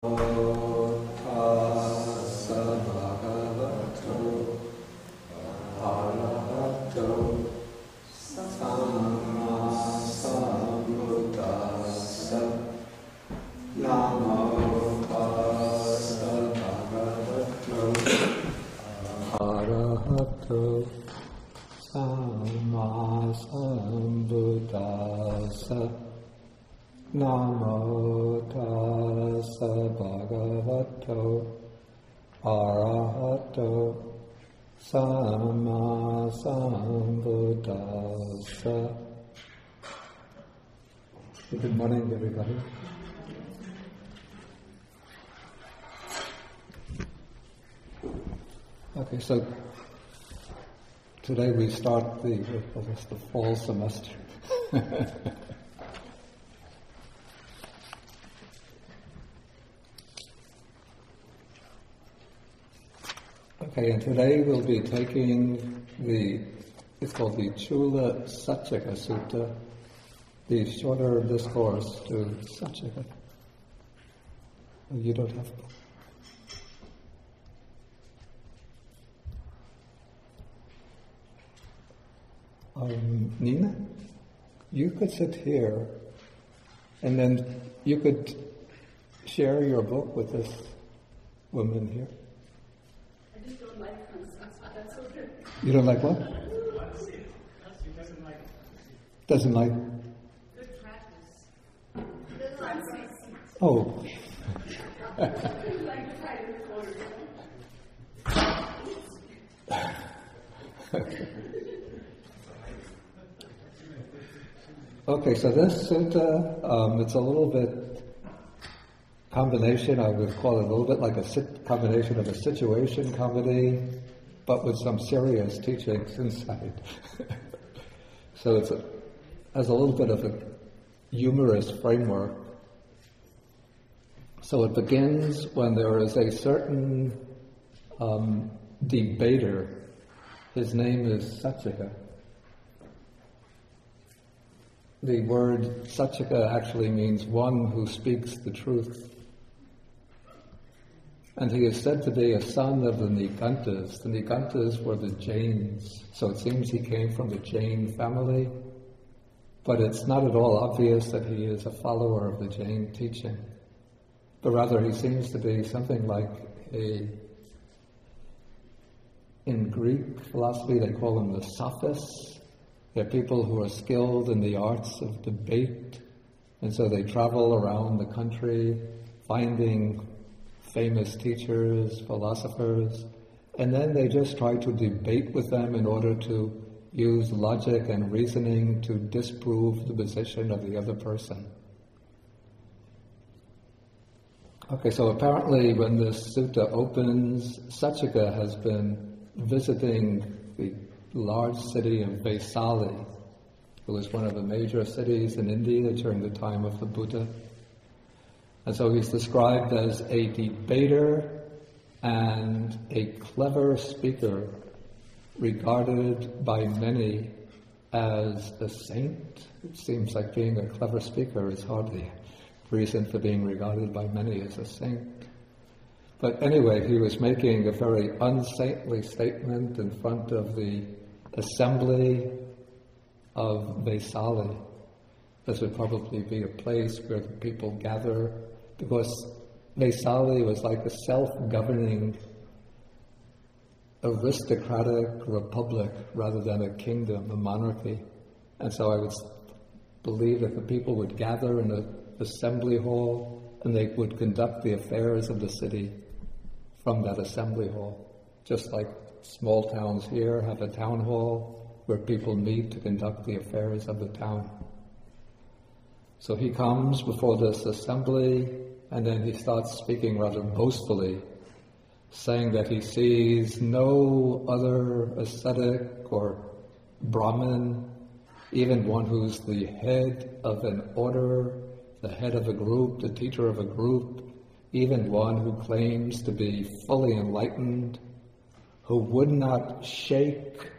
Good so today we start the, the fall semester. okay, and today we'll be taking the, it's called the Chula Saccaka Sutta the shorter discourse to Saccaka. You don't have um, Nina, you could sit here and then you could share your book with this woman here. I just don't like nonsense, that's okay. You don't like what? Doesn't like good practice. Oh. okay, so this sutta, um, it's a little bit combination, I would call it a little bit like a sit- combination of a situation comedy, but with some serious teachings inside. so it's a, has a little bit of a humorous framework so it begins when there is a certain um, debater. His name is Saccaka. The word Saccaka actually means one who speaks the truth. And he is said to be a son of the Niganthas. The Niganthas were the Jains, so it seems he came from the Jain family. But it's not at all obvious that he is a follower of the Jain teaching but rather he seems to be something like a in Greek philosophy they call him the sophists. They're people who are skilled in the arts of debate, and so they travel around the country finding famous teachers, philosophers, and then they just try to debate with them in order to use logic and reasoning to disprove the position of the other person. Okay, so apparently when this sutta opens, Saccaka has been visiting the large city of Vaisali. It was one of the major cities in India during the time of the Buddha. And so he's described as a debater and a clever speaker, regarded by many as a saint. It seems like being a clever speaker is hardly reason for being regarded by many as a saint. But anyway, he was making a very unsaintly statement in front of the assembly of Vaisali. This would probably be a place where the people gather because Vaisali was like a self-governing aristocratic republic rather than a kingdom, a monarchy. And so I would believe that the people would gather in an assembly hall and they would conduct the affairs of the city from that assembly hall. Just like small towns here have a town hall where people meet to conduct the affairs of the town. So he comes before this assembly and then he starts speaking rather boastfully, saying that he sees no other ascetic or Brahmin, even one who's the head of an order the head of a group, the teacher of a group, even one who claims to be fully enlightened, who would not shake,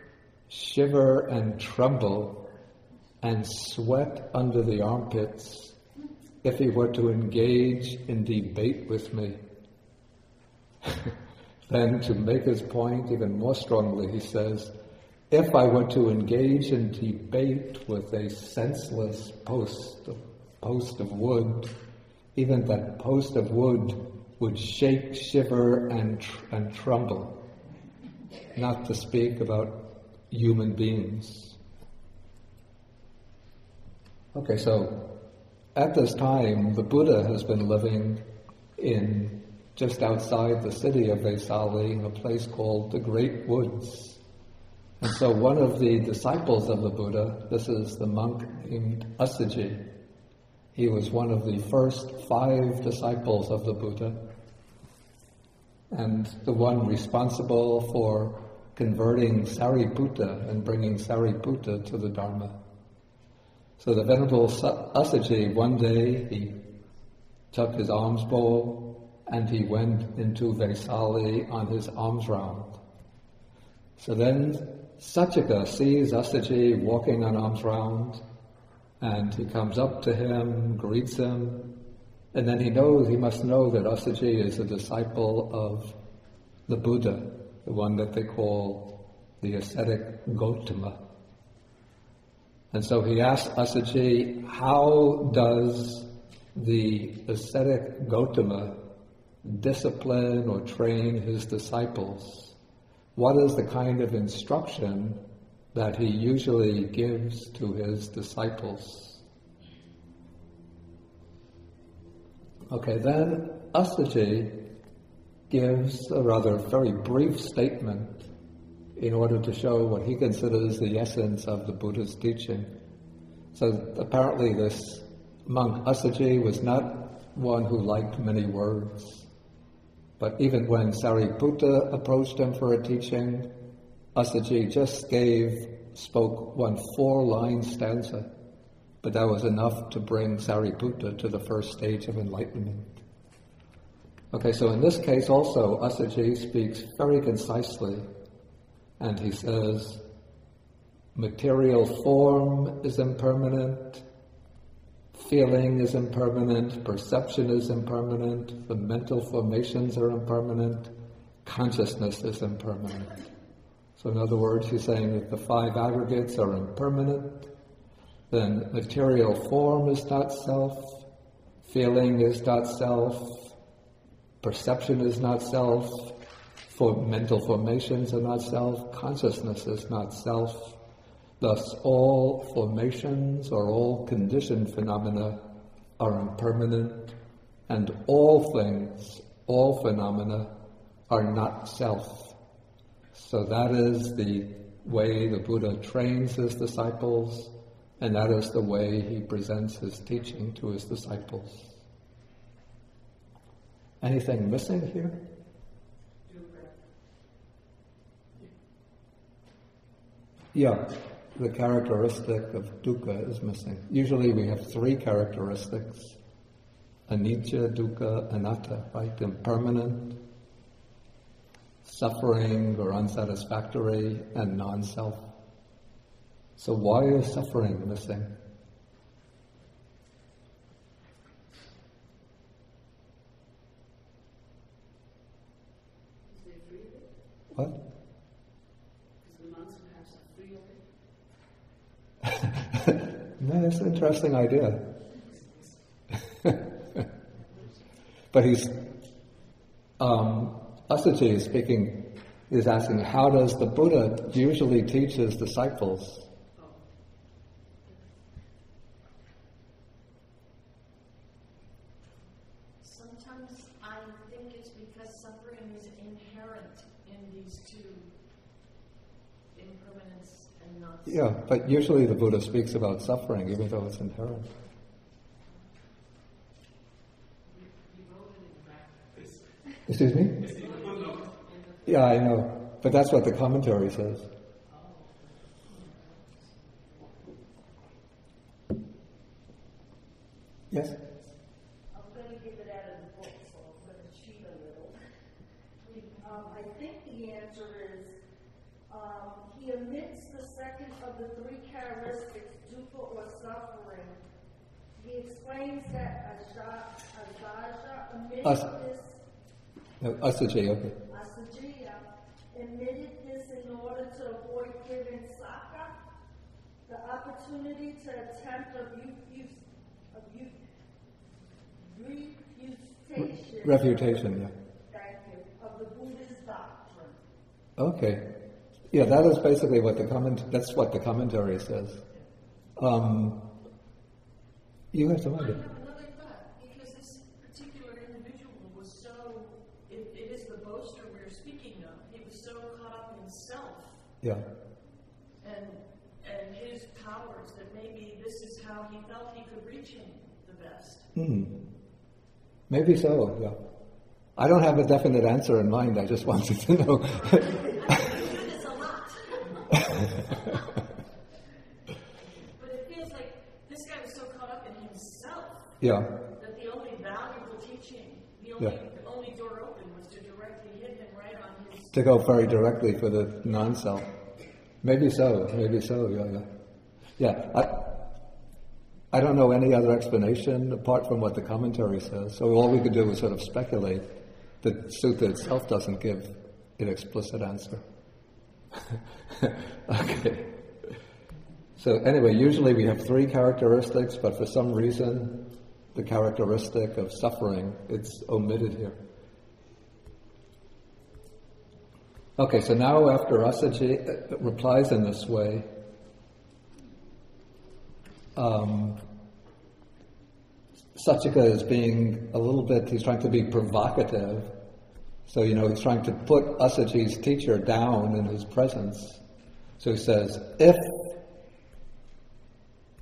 shiver, and tremble and sweat under the armpits if he were to engage in debate with me. then, to make his point even more strongly, he says, if I were to engage in debate with a senseless post of, post of wood, even that post of wood would shake, shiver, and, tr- and tremble, not to speak about human beings. Okay, so at this time, the Buddha has been living in just outside the city of Vesali in a place called the Great Woods. And so one of the disciples of the Buddha, this is the monk named Assaji, he was one of the first five disciples of the Buddha and the one responsible for converting Sariputta and bringing Sariputta to the Dharma. So the Venerable Assaji, one day he took his alms bowl and he went into Vesali on his alms round. So then Saccaka sees Assaji walking on alms round and he comes up to him, greets him, and then he knows, he must know that Assaji is a disciple of the Buddha, the one that they call the ascetic Gotama. And so he asks Assaji, how does the ascetic Gotama discipline or train his disciples? What is the kind of instruction that he usually gives to his disciples? Okay, then Assaji gives a rather very brief statement in order to show what he considers the essence of the Buddha's teaching. So apparently this monk Assaji was not one who liked many words. But even when Sariputta approached him for a teaching, Assaji just gave, spoke one four-line stanza but that was enough to bring Sariputta to the first stage of enlightenment. Okay, so in this case also, Assaji speaks very concisely, and he says, material form is impermanent, feeling is impermanent, perception is impermanent, the mental formations are impermanent, consciousness is impermanent. So in other words, he's saying that the five aggregates are impermanent, then material form is not self, feeling is not self, perception is not self, for mental formations are not self, consciousness is not self. Thus, all formations or all conditioned phenomena are impermanent, and all things, all phenomena, are not self. So that is the way the Buddha trains his disciples and that is the way he presents his teaching to his disciples. Anything missing here? Yeah, the characteristic of dukkha is missing. Usually we have three characteristics anicca, dukkha, anatta, right? Impermanent, suffering or unsatisfactory, and non self. So why is suffering missing? What? no, that's an interesting idea. but he's, um, Assaji is speaking, is asking, how does the Buddha usually teach his disciples? Yeah, but usually the Buddha speaks about suffering, even though it's inherent. Excuse me? Yeah, I know. But that's what the commentary says. Yes? I'm going to give it out of the book, so I'm going to cheat a little. Um, I think the answer is um, he omits the second of the three characteristics, dukkha or suffering, he explains that Aja- Azaja omitted this, No, Assaji, okay. Asajiya omitted this in order to avoid giving Saka the opportunity to attempt a refuse, a re- refutation. Refutation, yeah. Thank you, of the Buddhist doctrine. Okay. Yeah, that is basically what the comment, that's what the commentary says. Um, you have to I mind have it. another thought, because this particular individual was so, it, it is the boaster we're speaking of. He was so caught up in self Yeah. and, and his powers that maybe this is how he felt he could reach him the best. Hmm. Ebe so, yeah. I don't have a definite answer in mind, I just wanted to know. You do this a lot. But it feels like this guy was so caught up in himself yeah. that the only valuable teaching, the Yeah. only, the only door open was to directly hit him right on his To go very directly for the non-self. Maybe so, maybe so, yeah, yeah. Yeah, I, I don't know any other explanation apart from what the commentary says, so all we could do is sort of speculate. The sutta itself doesn't give an explicit answer. okay. So anyway, usually we have three characteristics, but for some reason, the characteristic of suffering, it's omitted here. Okay, so now after Assaji uh, replies in this way, um, Saccaka is being a little bit, he's trying to be provocative. So, you know, he's trying to put Assaji's teacher down in his presence. So he says, if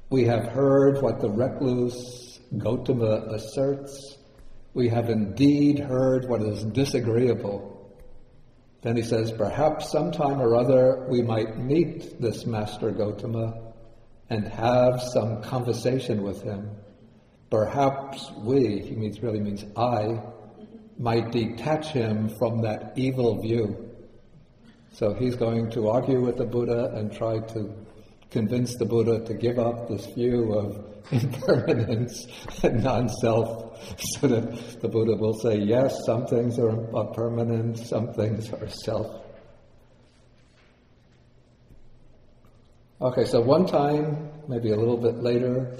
we have heard what the recluse Gautama asserts, we have indeed heard what is disagreeable. Then he says, perhaps sometime or other we might meet this Master Gotama and have some conversation with him. Perhaps we, he means really means I, might detach him from that evil view. So he's going to argue with the Buddha and try to convince the Buddha to give up this view of impermanence and non-self so that the Buddha will say, yes, some things are, permanent, some things are self. Okay, so one time, maybe a little bit later,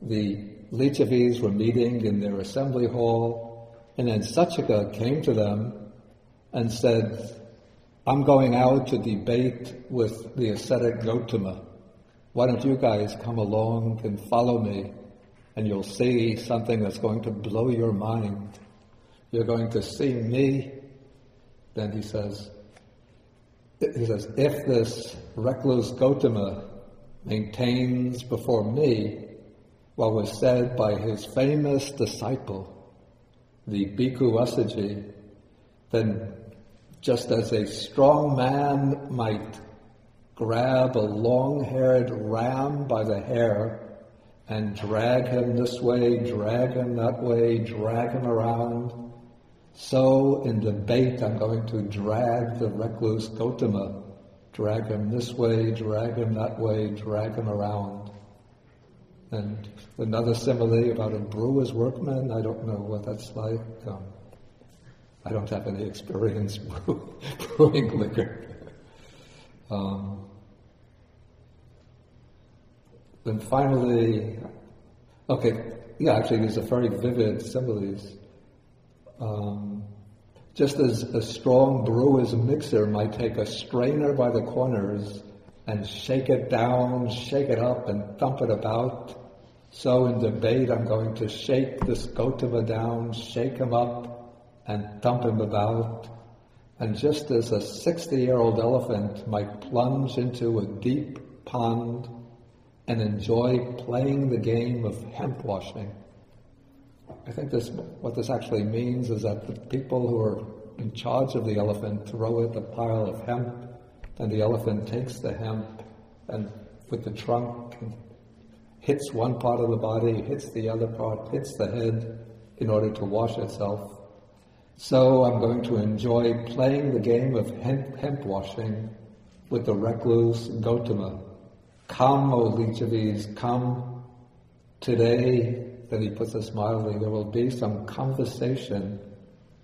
the Licchavis were meeting in their assembly hall, and then Saccaka came to them and said, I'm going out to debate with the ascetic Gautama. Why don't you guys come along and follow me, and you'll see something that's going to blow your mind. You're going to see me. Then he says, he says, if this recluse Gautama maintains before me what was said by his famous disciple, the Bhikkhu Assaji, then just as a strong man might grab a long-haired ram by the hair and drag him this way, drag him that way, drag him around, so in debate, I'm going to drag the recluse Gautama, drag him this way, drag him that way, drag him around. And another simile about a brewer's workman, I don't know what that's like. Um, I don't have any experience brew, brewing liquor. Um, then finally, okay, yeah, actually, these are very vivid similes. Um, just as a strong brewer's mixer might take a strainer by the corners and shake it down, shake it up, and thump it about, so in debate I'm going to shake this Gautama down, shake him up, and thump him about. And just as a 60 year old elephant might plunge into a deep pond and enjoy playing the game of hemp washing, I think this, what this actually means is that the people who are in charge of the elephant throw it a pile of hemp, and the elephant takes the hemp and with the trunk and hits one part of the body, hits the other part, hits the head in order to wash itself. So I'm going to enjoy playing the game of hemp, hemp washing with the recluse Gautama. Come, O Licchavis, come, today, then he puts a smiley, there will be some conversation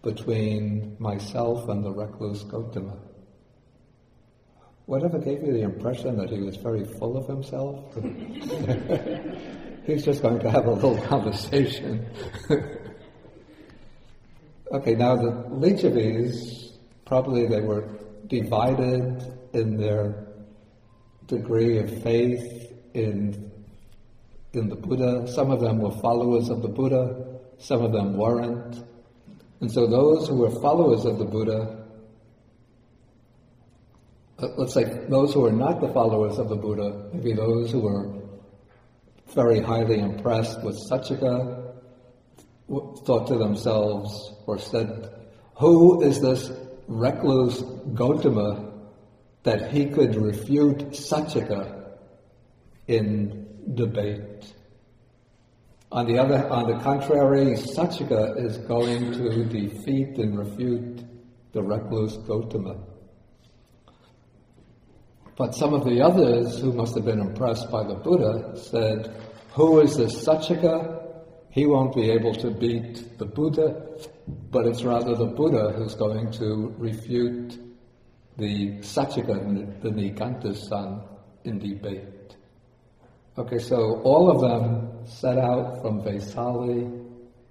between myself and the recluse Gotama. Whatever gave you the impression that he was very full of himself? He's just going to have a little conversation. okay, now the Licchavis, probably they were divided in their degree of faith in, in the Buddha. Some of them were followers of the Buddha, some of them weren't. And so those who were followers of the Buddha, uh, let's say those who were not the followers of the Buddha, maybe those who were very highly impressed with Saccaka, thought to themselves or said, who is this recluse Gotama that he could refute Saccaka in debate? On the other, on the contrary, Saccaka is going to defeat and refute the recluse Gotama. But some of the others who must have been impressed by the Buddha said, Who is this Saccaka? He won't be able to beat the Buddha, but it's rather the Buddha who's going to refute the Saccaka, the Nigantha's son, in debate. Okay, so all of them set out from Vaisali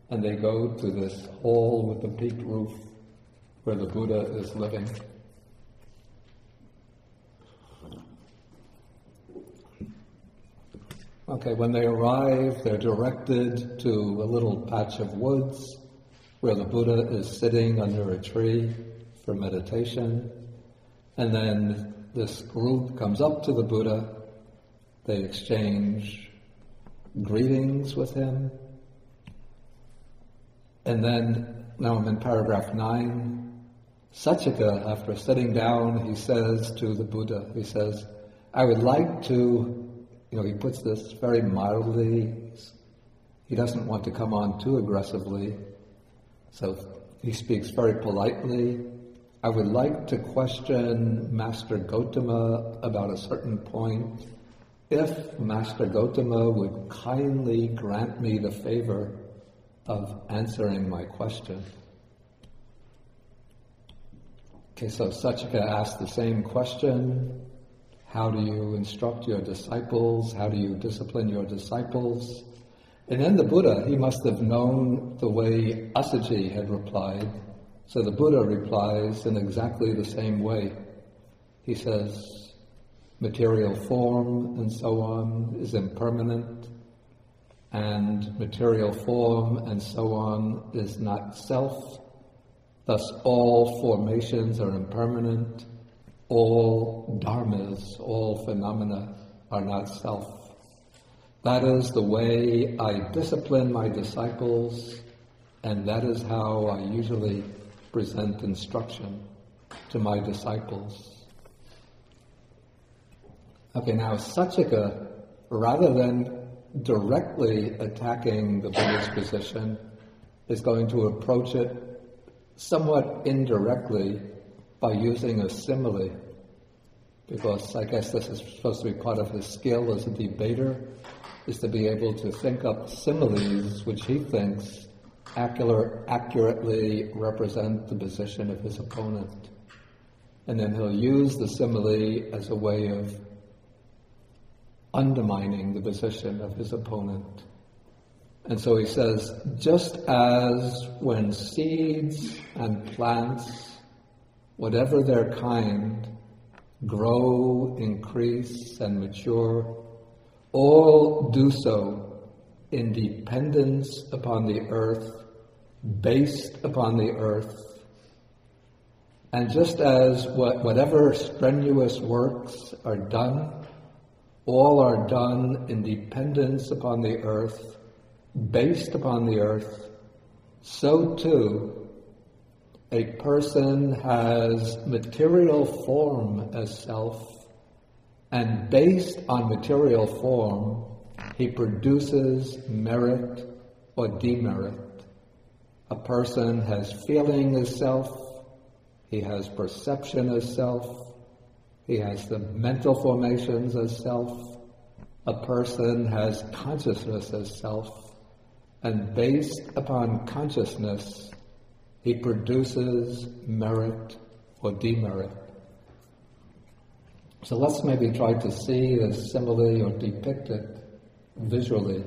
and they go to this hall with the peaked roof where the Buddha is living. Okay, when they arrive, they're directed to a little patch of woods where the Buddha is sitting under a tree for meditation. And then this group comes up to the Buddha they exchange greetings with him. And then, now I'm in paragraph 9. Saccaka, after sitting down, he says to the Buddha, he says, I would like to, you know, he puts this very mildly. He doesn't want to come on too aggressively. So he speaks very politely. I would like to question Master Gotama about a certain point if Master Gotama would kindly grant me the favor of answering my question. Okay, so Saccaka asked the same question. How do you instruct your disciples? How do you discipline your disciples? And then the Buddha, he must have known the way Assaji had replied. So the Buddha replies in exactly the same way. He says, material form and so on is impermanent, and material form and so on is not self. Thus, all formations are impermanent, all dharmas, all phenomena are not self. That is the way I discipline my disciples, and that is how I usually present instruction to my disciples. Okay, now Saccaka, rather than directly attacking the Buddha's position, is going to approach it somewhat indirectly by using a simile. Because I guess this is supposed to be part of his skill as a debater, is to be able to think up similes which he thinks accurate, accurately represent the position of his opponent. And then he'll use the simile as a way of undermining the position of his opponent. And so he says, just as when seeds and plants, whatever their kind, grow, increase, and mature, all do so in dependence upon the earth, based upon the earth. And just as what, whatever strenuous works are done all are done in dependence upon the earth, based upon the earth, so too a person has material form as self, and based on material form, he produces merit or demerit. A person has feeling as self, he has perception as self, he has the mental formations as self, a person has consciousness as self, and based upon consciousness, he produces merit or demerit. So let's maybe try to see the simile or depict it visually.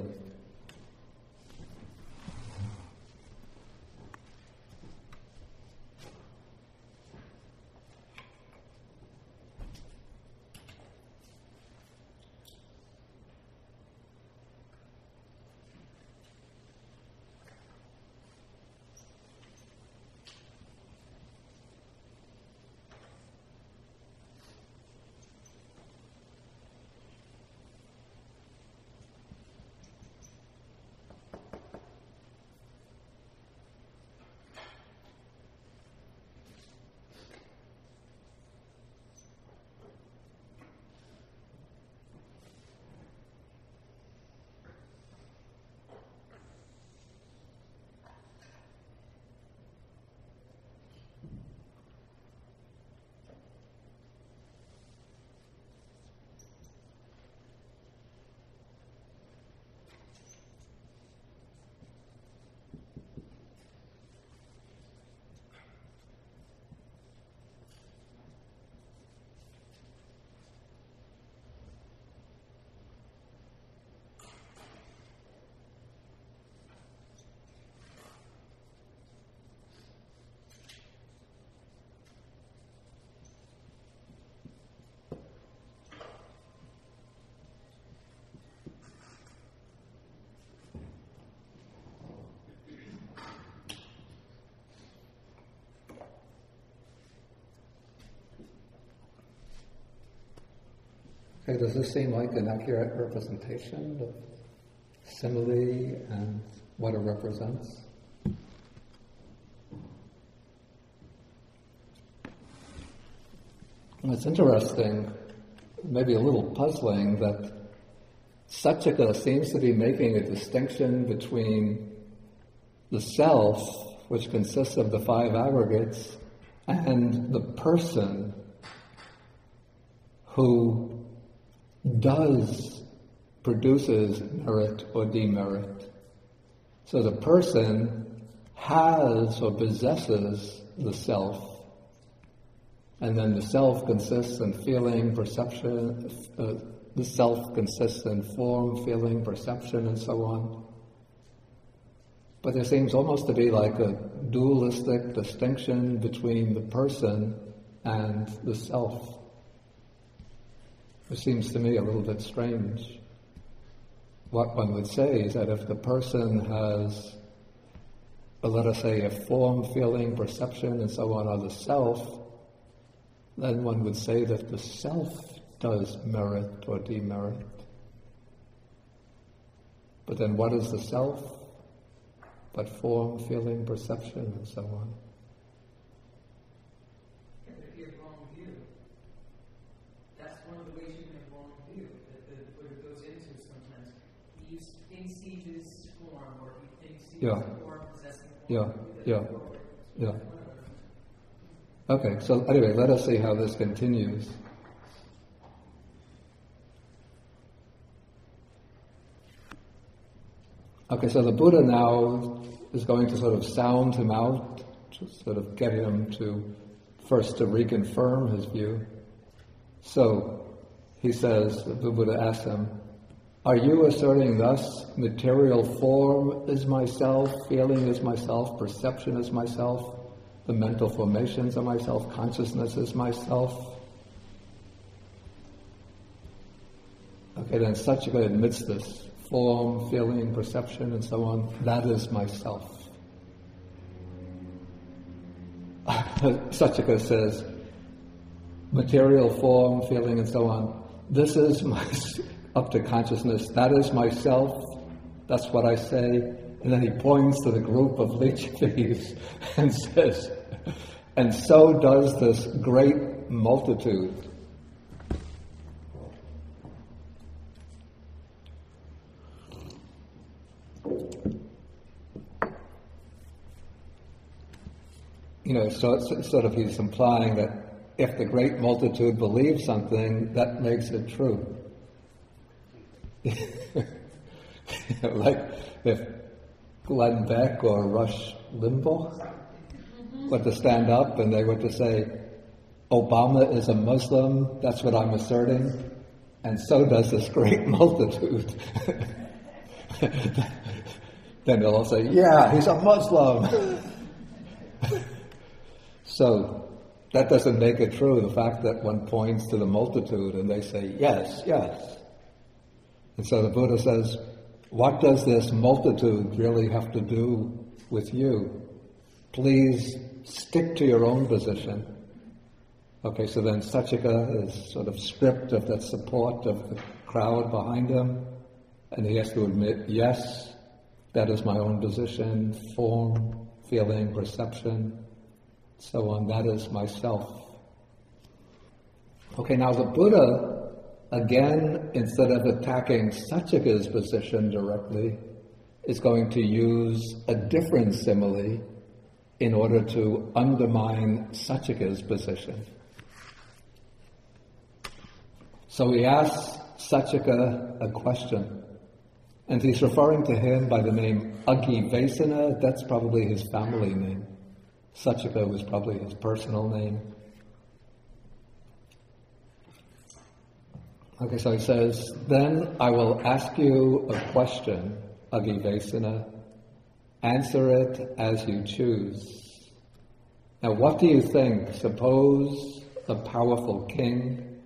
Okay, does this seem like an accurate representation of simile and what it represents? It's interesting, maybe a little puzzling, that Saccaka seems to be making a distinction between the self, which consists of the five aggregates, and the person who does produces merit or demerit. So the person has or possesses the self, and then the self consists in feeling, perception, uh, the self consists in form, feeling, perception, and so on. But there seems almost to be like a dualistic distinction between the person and the self. It seems to me a little bit strange. What one would say is that if the person has, let us say, a form, feeling, perception, and so on of the self, then one would say that the self does merit or demerit. But then what is the self? But form, feeling, perception, and so on. Yeah. Yeah. Yeah. Yeah. Okay, so anyway, let us see how this continues. Okay, so the Buddha now is going to sort of sound him out, to sort of get him to first to reconfirm his view. So he says, the Buddha asks him, are you asserting thus material form is myself, feeling is myself, perception is myself, the mental formations are myself, consciousness is myself? Okay, then Saccaka admits this. Form, feeling, perception, and so on, that is myself. Saccaka says, material form, feeling, and so on, this is my up to consciousness. That is myself. That's what I say. And then he points to the group of leech thieves and says, and so does this great multitude. You know, so it's sort of he's implying that if the great multitude believes something, that makes it true. like if Glenn Beck or Rush Limbaugh were to stand up and they were to say, Obama is a Muslim, that's what I'm asserting, and so does this great multitude. then they'll all say, Yeah, he's a Muslim. so that doesn't make it true, the fact that one points to the multitude and they say, Yes, yes. And so the Buddha says, What does this multitude really have to do with you? Please stick to your own position. Okay, so then Saccaka is sort of stripped of that support of the crowd behind him, and he has to admit, yes, that is my own position, form, feeling, perception, so on, that is myself. Okay, now the Buddha, again, instead of attacking Saccaka's position directly, is going to use a different simile in order to undermine Saccaka's position. So he asks Saccaka a question, and he's referring to him by the name Aggivessana. That's probably his family name. Saccaka was probably his personal name. Okay, so he says, Then I will ask you a question, Aggivessana. Answer it as you choose. Now, what do you think? Suppose a powerful king,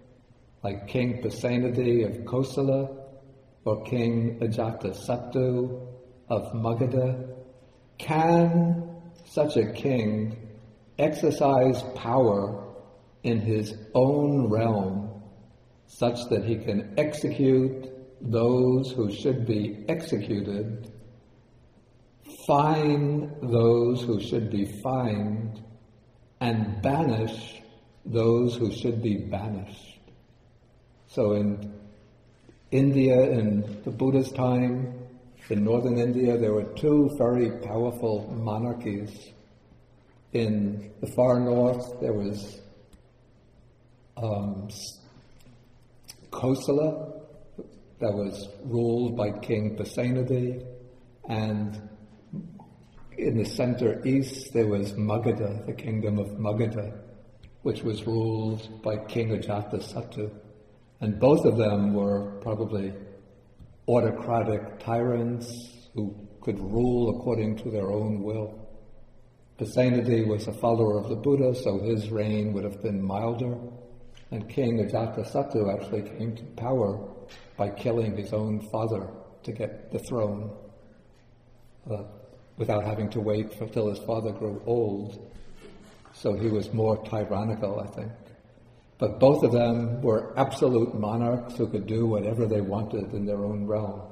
like King Pasenadi of Kosala, or King Ajatasattu of Magadha, can such a king exercise power in his own realm such that he can execute those who should be executed, fine those who should be fined, and banish those who should be banished. So in India, in the Buddha's time, in northern India, there were two very powerful monarchies. In the far north, there was um, Kosala, that was ruled by King Pasenadi, and in the center east, there was Magadha, the kingdom of Magadha, which was ruled by King Ajatasattu. And both of them were probably autocratic tyrants who could rule according to their own will. Pasenadi was a follower of the Buddha, so his reign would have been milder. And King Ajatasattu actually came to power by killing his own father to get the throne uh, without having to wait until his father grew old. So he was more tyrannical, I think. But both of them were absolute monarchs who could do whatever they wanted in their own realm.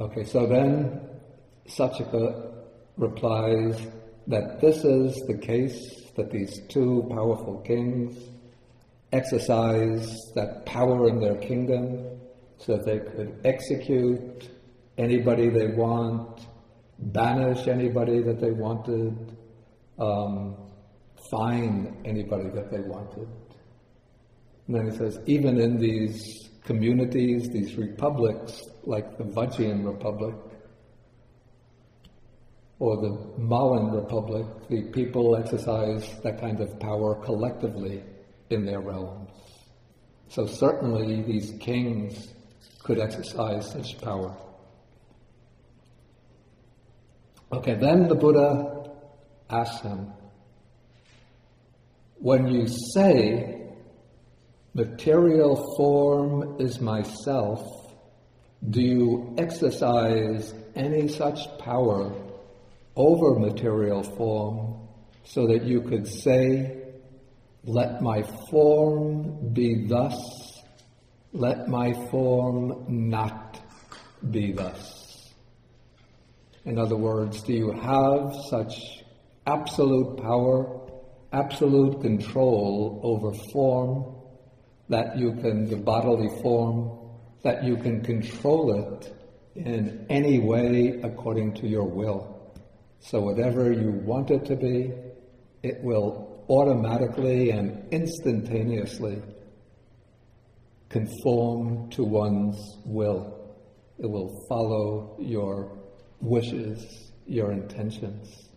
Okay, so then Saccaka replies that this is the case that these two powerful kings exercise that power in their kingdom so that they could execute anybody they want, banish anybody that they wanted, um, anybody that they wanted. And then he says, even in these communities, these republics, like the Vajjian Republic or the Mallan Republic, the people exercise that kind of power collectively in their realms. So certainly these kings could exercise such power. Okay, then the Buddha asks him, when you say material form is myself, do you exercise any such power over material form so that you could say, let my form be thus, let my form not be thus. In other words, do you have such absolute power absolute control over form, that you can, the bodily form, that you can control it in any way according to your will. So whatever you want it to be, it will automatically and instantaneously conform to one's will. It will follow your wishes, your intentions.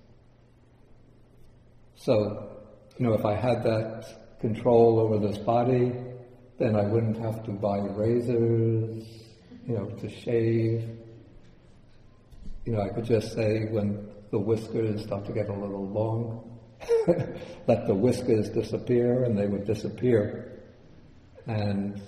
So, you know, if I had that control over this body, then I wouldn't have to buy razors, you know, to shave. You know, I could just say when the whiskers start to get a little long, let the whiskers disappear and they would disappear. And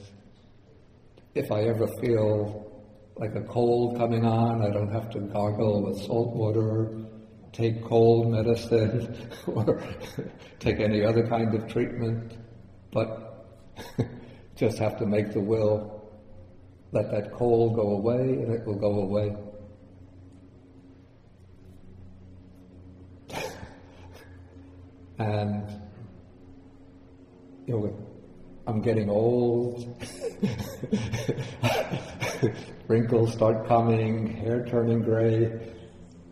if I ever feel like a cold coming on, I don't have to gargle with salt water, take cold medicine, or take any other kind of treatment, but just have to make the will let that cold go away and it will go away. And you know, I'm getting old. Wrinkles start coming, hair turning gray.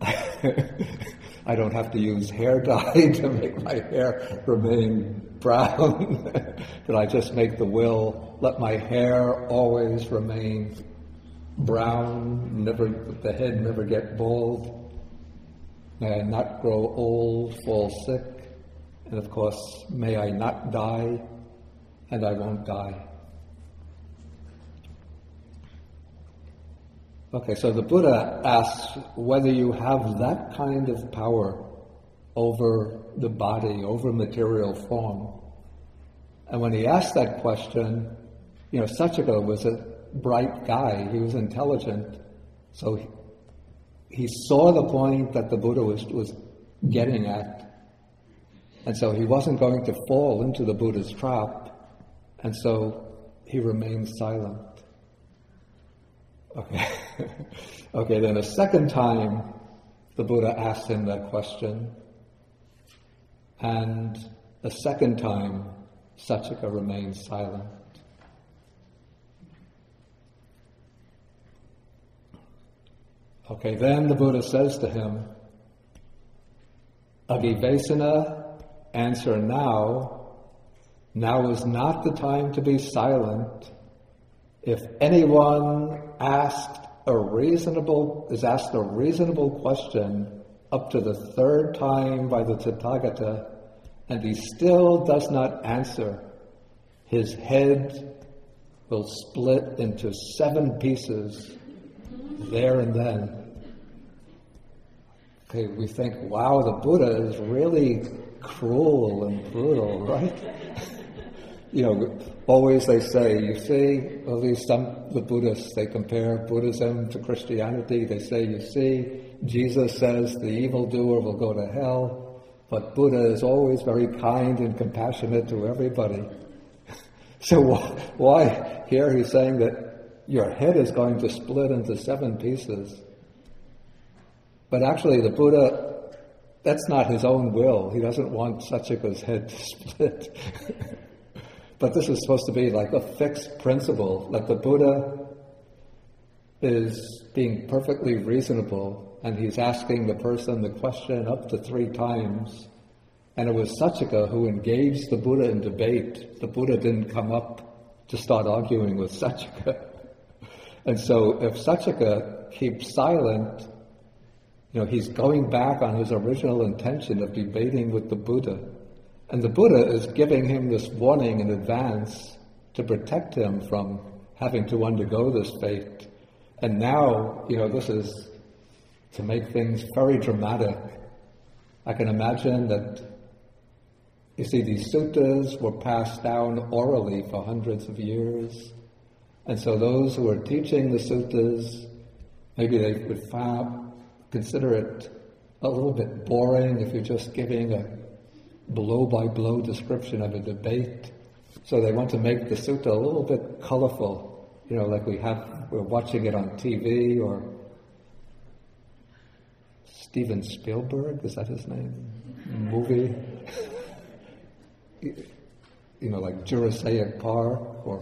I don't have to use hair dye to make my hair remain brown. that I just make the will, let my hair always remain brown, never the head never get bald, and not grow old, fall sick, and of course, may I not die, and I won't die. Okay, so the Buddha asks whether you have that kind of power over the body, over material form. And when he asked that question, you know, Saccaka was a bright guy, he was intelligent, so he, he saw the point that the Buddha was, was getting at. And so he wasn't going to fall into the Buddha's trap, and so he remained silent. Okay. okay, then a second time the Buddha asked him that question. And a second time Saccaka remained silent. Okay, then the Buddha says to him, Aggivessana, answer now. Now is not the time to be silent. If anyone asked a reasonable, is asked a reasonable question up to the third time by the Tathagata, and he still does not answer, his head will split into seven pieces there and then. Okay, we think, wow, the Buddha is really cruel and brutal, right? you know, always they say, you see, at least some the Buddhists they compare Buddhism to Christianity. They say, you see, Jesus says the evildoer will go to hell, but Buddha is always very kind and compassionate to everybody. so why here he's saying that your head is going to split into seven pieces? But actually, the Buddha, that's not his own will. He doesn't want Saccaka's head to split. But this is supposed to be like a fixed principle, that the Buddha is being perfectly reasonable and he's asking the person the question up to three times. And it was Saccaka who engaged the Buddha in debate. The Buddha didn't come up to start arguing with Saccaka. And so if Saccaka keeps silent, you know, he's going back on his original intention of debating with the Buddha. And the Buddha is giving him this warning in advance to protect him from having to undergo this fate. And now, you know, this is to make things very dramatic. I can imagine that, you see, these suttas were passed down orally for hundreds of years. And so those who were teaching the suttas, maybe they would find, consider it a little bit boring if you're just giving a blow by blow description of a debate. So they want to make the sutta a little bit colorful, you know, like we have, we're watching it on TV or Steven Spielberg, is that his name? Mm-hmm. Movie. you know, like Jurassic Park or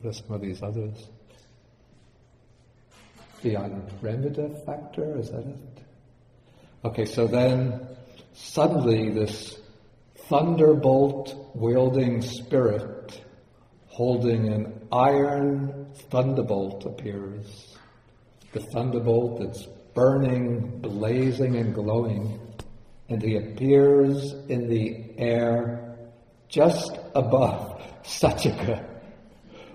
what are some of these others? The Andromeda Factor, is that it? Okay, so then suddenly this thunderbolt wielding spirit holding an iron thunderbolt appears. The thunderbolt that's burning, blazing, and glowing, and he appears in the air just above Saccaka,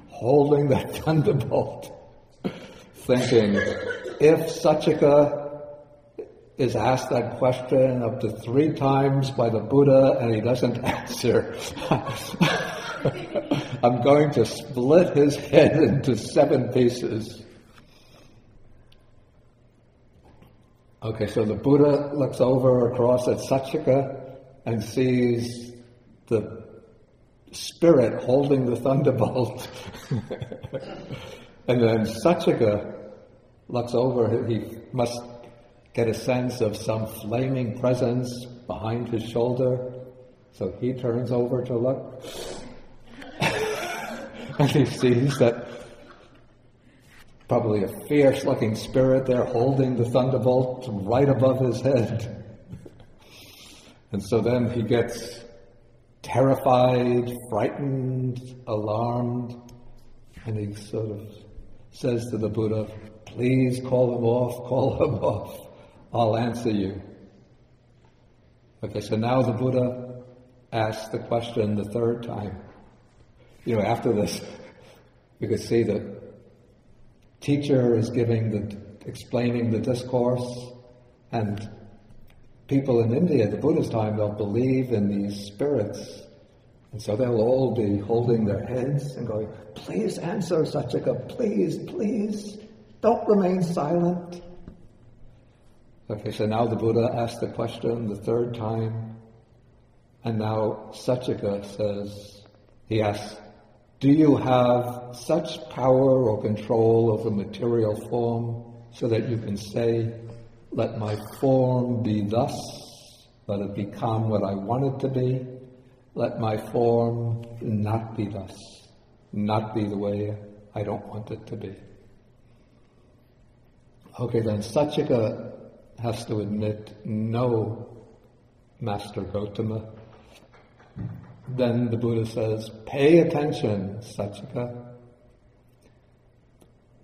holding the thunderbolt, thinking, if Saccaka is asked that question up to three times by the Buddha and he doesn't answer, I'm going to split his head into seven pieces. Okay, so the Buddha looks over across at Saccaka and sees the spirit holding the thunderbolt. and then Saccaka looks over, he must get a sense of some flaming presence behind his shoulder. So he turns over to look. and he sees that probably a fierce looking spirit there holding the thunderbolt right above his head. And so then he gets terrified, frightened, alarmed, and he sort of says to the Buddha, Please call him off, call him off. I'll answer you. Okay, so now the Buddha asks the question the third time. You know, after this, you could see that teacher is giving the, explaining the discourse, and people in India, the Buddha's time, they'll believe in these spirits. And so they'll all be holding their heads and going, please answer Saccaka, please, please, don't remain silent. Okay, so now the Buddha asks the question the third time, and now Saccaka says, he asks, do you have such power or control over material form so that you can say, let my form be thus, let it become what I want it to be, let my form not be thus, not be the way I don't want it to be. Okay, then Saccaka has to admit, no, Master Gotama, then the Buddha says, pay attention, Saccaka.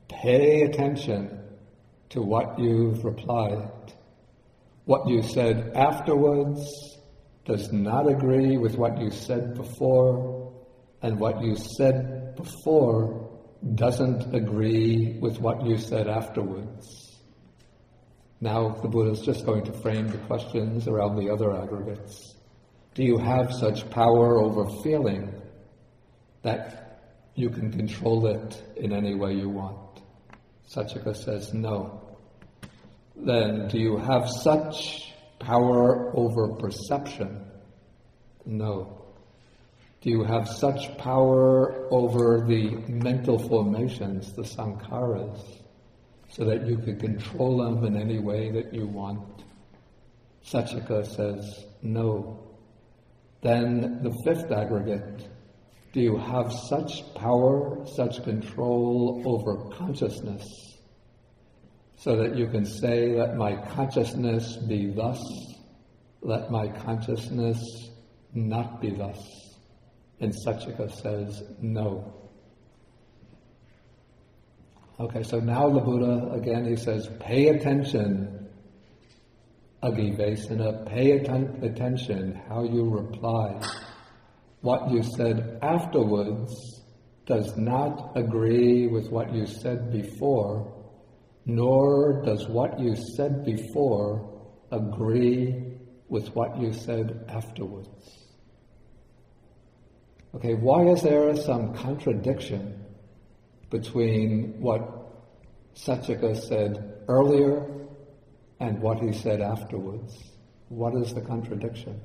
Pay attention to what you've replied. What you said afterwards does not agree with what you said before, and what you said before doesn't agree with what you said afterwards. Now the Buddha is just going to frame the questions around the other aggregates. Do you have such power over feeling that you can control it in any way you want? Saccaka says no. Then do you have such power over perception? No. Do you have such power over the mental formations, the sankharas, so that you could control them in any way that you want? Saccaka says no. Then the fifth aggregate, do you have such power, such control over consciousness, so that you can say, let my consciousness be thus, let my consciousness not be thus? And Saccaka says, no. Okay, so now the Buddha, again, he says, pay attention Aggivessana, pay atten- attention how you reply. What you said afterwards does not agree with what you said before, nor does what you said before agree with what you said afterwards. Okay, why is there some contradiction between what Saccaka said earlier and what he said afterwards. What is the contradiction?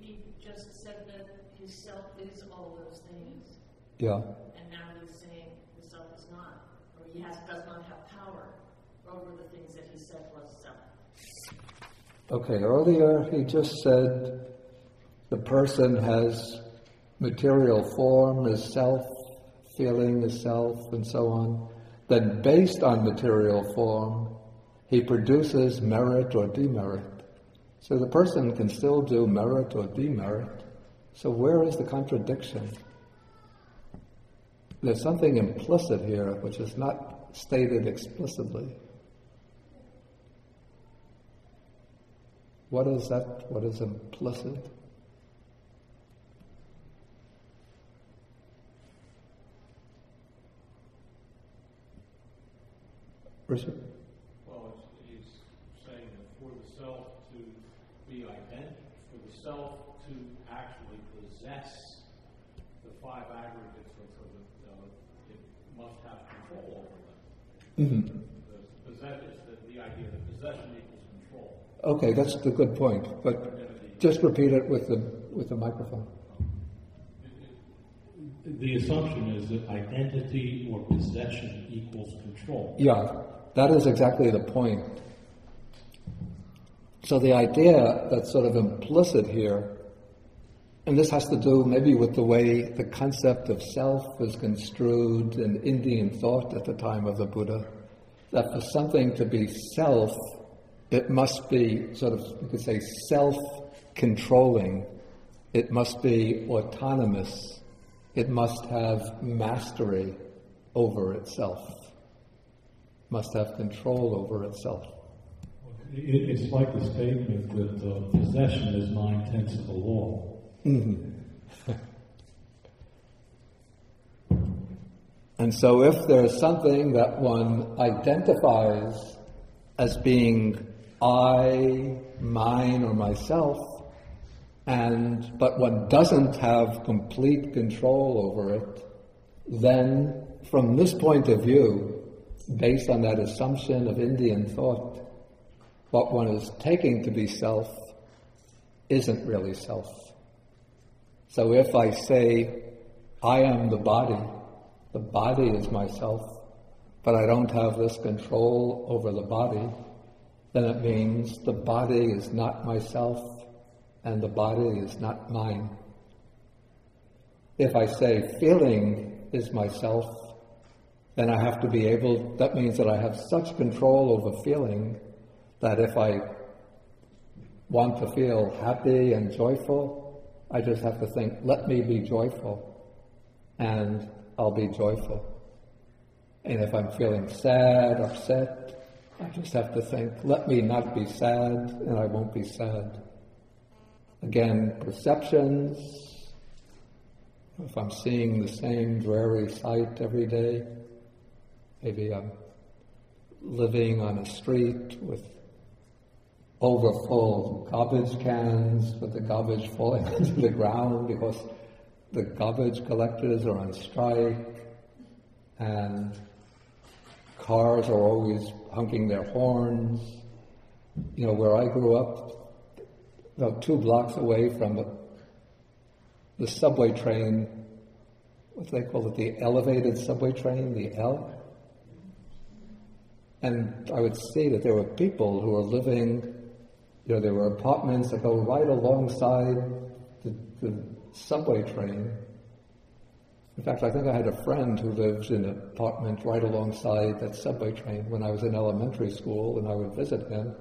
He just said that his self is all those things, Yeah. and now he's saying the self is not, or he has, does not have power over the things that he said was self. Okay, earlier he just said the person has material form as self, feeling as self, and so on. Then, based on material form, he produces merit or demerit. So the person can still do merit or demerit. So where is the contradiction? There's something implicit here which is not stated explicitly. What is that? What is implicit? Richard? Well, it's, he's saying that for the self to be ident, for the self to actually possess the five aggregates, or for the, uh, it must have control over them. Mm-hmm. The possession, the, the idea that possession equals control. Okay, that's the good point, but just repeat it with the, with the microphone. The assumption is that identity or possession equals control. Yeah, that is exactly the point. So the idea that's sort of implicit here, and this has to do maybe with the way the concept of self was construed in Indian thought at the time of the Buddha, that for something to be self, it must be sort of, you could say, self controlling, it must be autonomous, it must have mastery over itself must have control over itself. It's like the statement that uh, possession is nine tenths of the law. Mm-hmm. and so, if there's something that one identifies as being I, mine, or myself, and but one doesn't have complete control over it, then from this point of view, based on that assumption of Indian thought, what one is taking to be self isn't really self. So if I say, I am the body, the body is myself, but I don't have this control over the body, then it means the body is not myself and the body is not mine. If I say feeling is myself, then I have to be able, that means that I have such control over feeling that if I want to feel happy and joyful, I just have to think, let me be joyful, and I'll be joyful. And if I'm feeling sad, upset, I just have to think, let me not be sad, and I won't be sad. Again, perceptions. If I'm seeing the same dreary sight every day, Maybe I'm living on a street with overfull garbage cans with the garbage falling into the ground because the garbage collectors are on strike and cars are always honking their horns. You know, where I grew up, about two blocks away from the, the subway train, what do they call it, the elevated subway train, the L? And I would see that there were people who were living, you know, there were apartments that go right alongside the, the subway train. In fact, I think I had a friend who lived in an apartment right alongside that subway train when I was in elementary school, and I would visit him.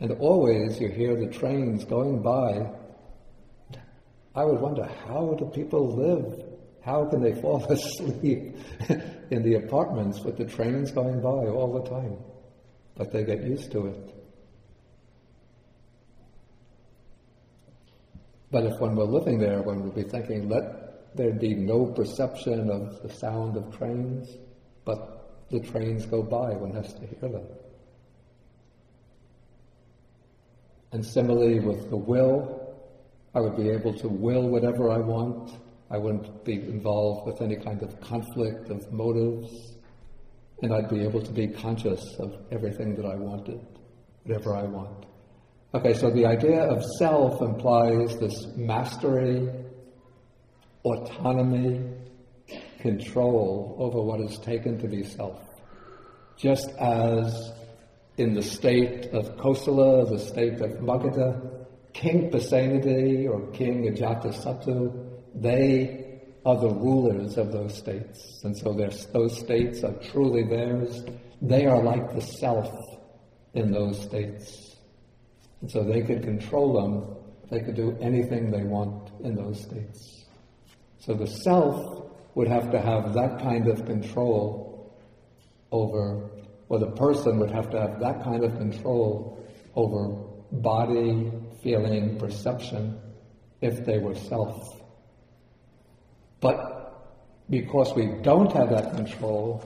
And always you hear the trains going by. I would wonder, how do people live how can they fall asleep in the apartments with the trains going by all the time? But they get used to it. But if one were living there, one would be thinking, let there be no perception of the sound of trains, but the trains go by, one has to hear them. And similarly with the will, I would be able to will whatever I want, I wouldn't be involved with any kind of conflict of motives, and I'd be able to be conscious of everything that I wanted, whatever I want. Okay, so the idea of self implies this mastery, autonomy, control over what is taken to be self. Just as in the state of Kosala, the state of Magadha, King Pasenadi or King Ajatasattu they are the rulers of those states. And so those states are truly theirs. They are like the self in those states. And so they could control them, they could do anything they want in those states. So the self would have to have that kind of control over, or the person would have to have that kind of control over body, feeling, perception, if they were self. But because we don't have that control,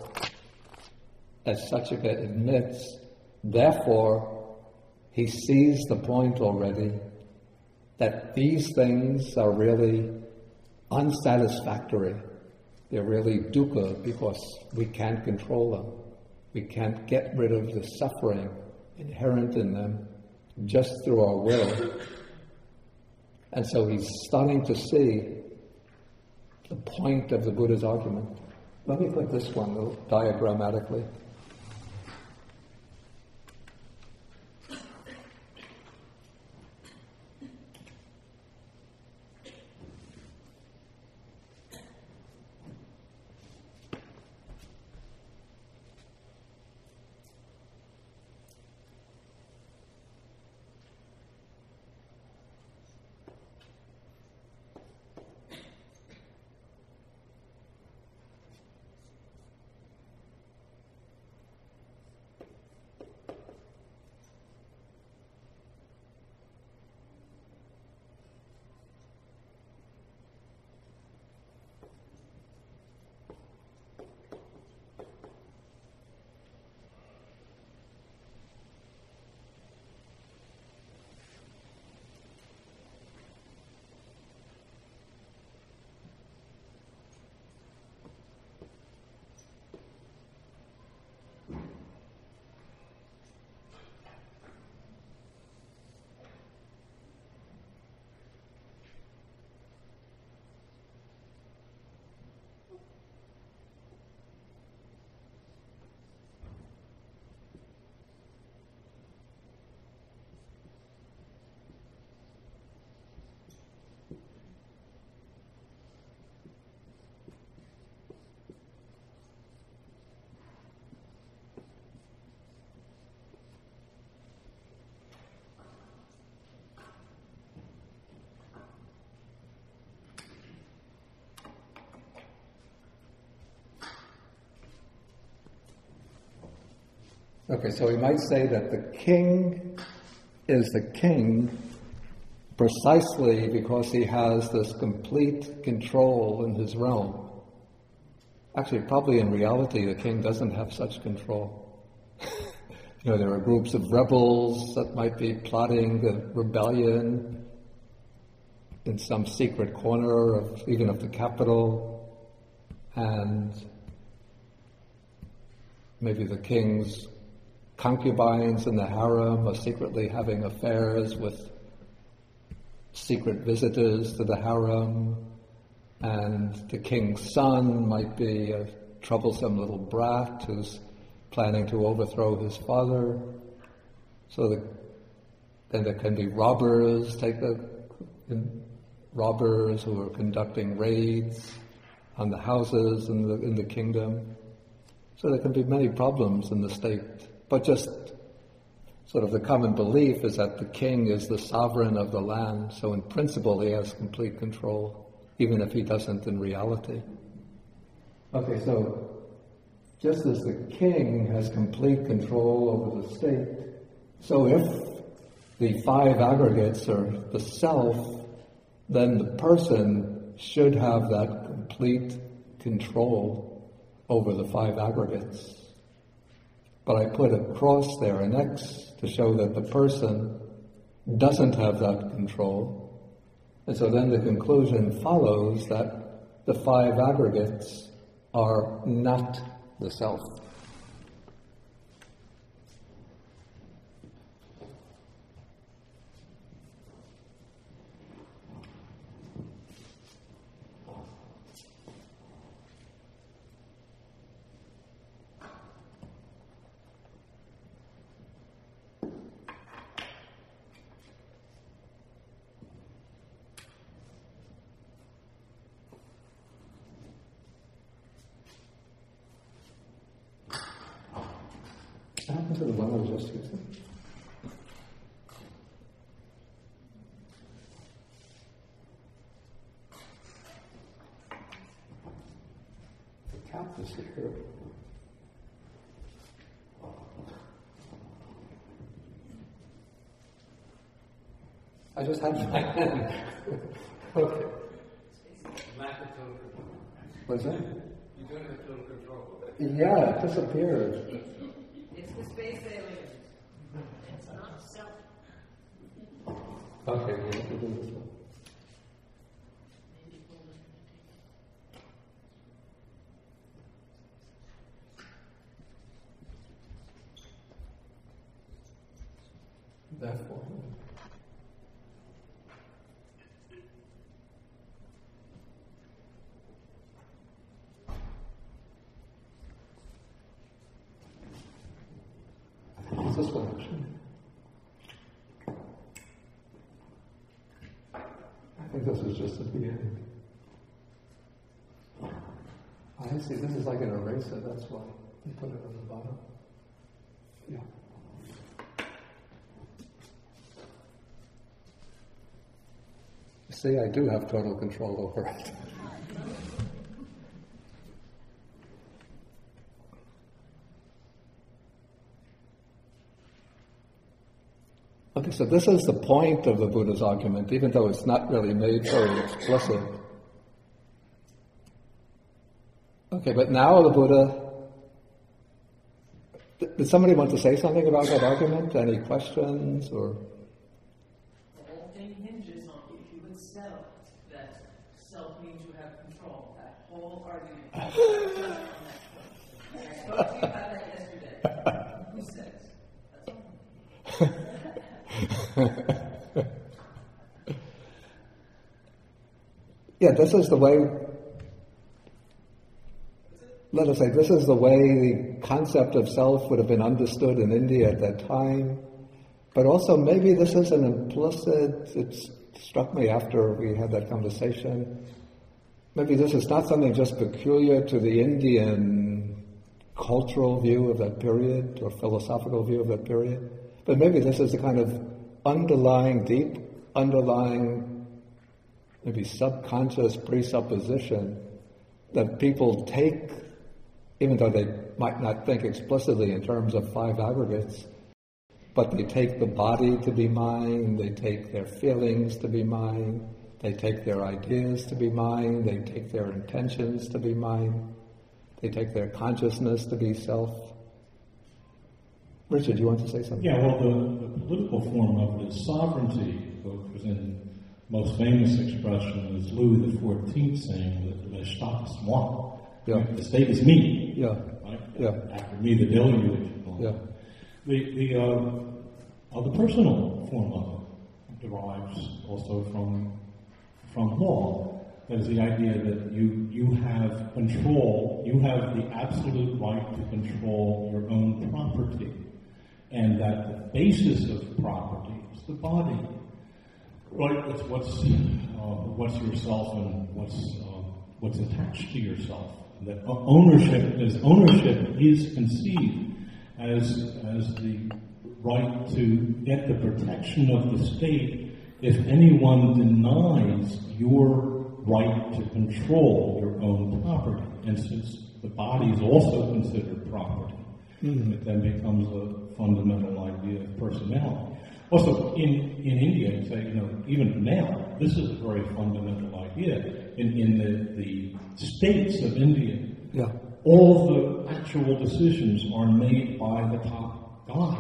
as Saccaka admits, therefore he sees the point already that these things are really unsatisfactory. They're really dukkha because we can't control them. We can't get rid of the suffering inherent in them just through our will. And so he's starting to see the point of the Buddha's argument. Let me put this one diagrammatically. Okay, so we might say that the king is the king precisely because he has this complete control in his realm. Actually, probably in reality, the king doesn't have such control. you know, there are groups of rebels that might be plotting the rebellion in some secret corner of even of the capital, and maybe the king's concubines in the harem are secretly having affairs with secret visitors to the harem, and the king's son might be a troublesome little brat who's planning to overthrow his father. So the, then there can be robbers, take the robbers who are conducting raids on the houses in the, in the kingdom. So there can be many problems in the state. But just sort of the common belief is that the king is the sovereign of the land, so in principle he has complete control, even if he doesn't in reality. Okay, so just as the king has complete control over the state, so if the five aggregates are the self, then the person should have that complete control over the five aggregates. But I put a cross there, an X, to show that the person doesn't have that control. And so then the conclusion follows that the five aggregates are not the self. What happened to the one I was just using? I just had my hand. okay. Lack of total control. What's that? You don't have total control. Yeah, it disappeared. It's the space aliens. It's not self. Okay, we'll we'll do this one. Therefore. It's this one actually. I think this is just the beginning. I see, this is like an eraser, that's why they put it on the bottom. Yeah. See, I do have total control over it. so this is the point of the Buddha's argument, even though it's not really made very explicit. Okay, but now the Buddha. Did somebody want to say something about that argument? Any questions or? The whole thing hinges on if you accept that self means you have control. That whole argument. hinges on that point. I spoke to you about that yesterday. Who says? That's all. Yeah, this is the way. Let us say this is the way the concept of self would have been understood in India at that time. But also, maybe this is an implicit. It struck me after we had that conversation. Maybe this is not something just peculiar to the Indian cultural view of that period or philosophical view of that period, but maybe this is a kind of underlying, deep, underlying maybe subconscious presupposition that people take, even though they might not think explicitly in terms of five aggregates, but they take the body to be mine, they take their feelings to be mine, they take their ideas to be mine, they take their intentions to be mine, they take their consciousness to be self. Richard, you want to say something? Yeah, well, the, the political form of it is sovereignty, which was in most famous expression is Louis XIV saying that le Staat is moi. Yeah. The state is me. Yeah, Right? Yeah. After me, the deluge. yeah, The, the, uh, uh, the personal form of it derives also from, from law. That is the idea that you, you have control, you have the absolute right to control your own property. And that the basis of property is the body. Right, it's what's, uh, what's yourself and what's, uh, what's attached to yourself. That ownership is, ownership is conceived as, as the right to get the protection of the state if anyone denies your right to control your own property. And since the body is also considered property, it then becomes a fundamental idea of personality. Also, in, in India, say, you know, even now, this is a very fundamental idea. In, in the, the states of India, yeah, all the actual decisions are made by the top guy.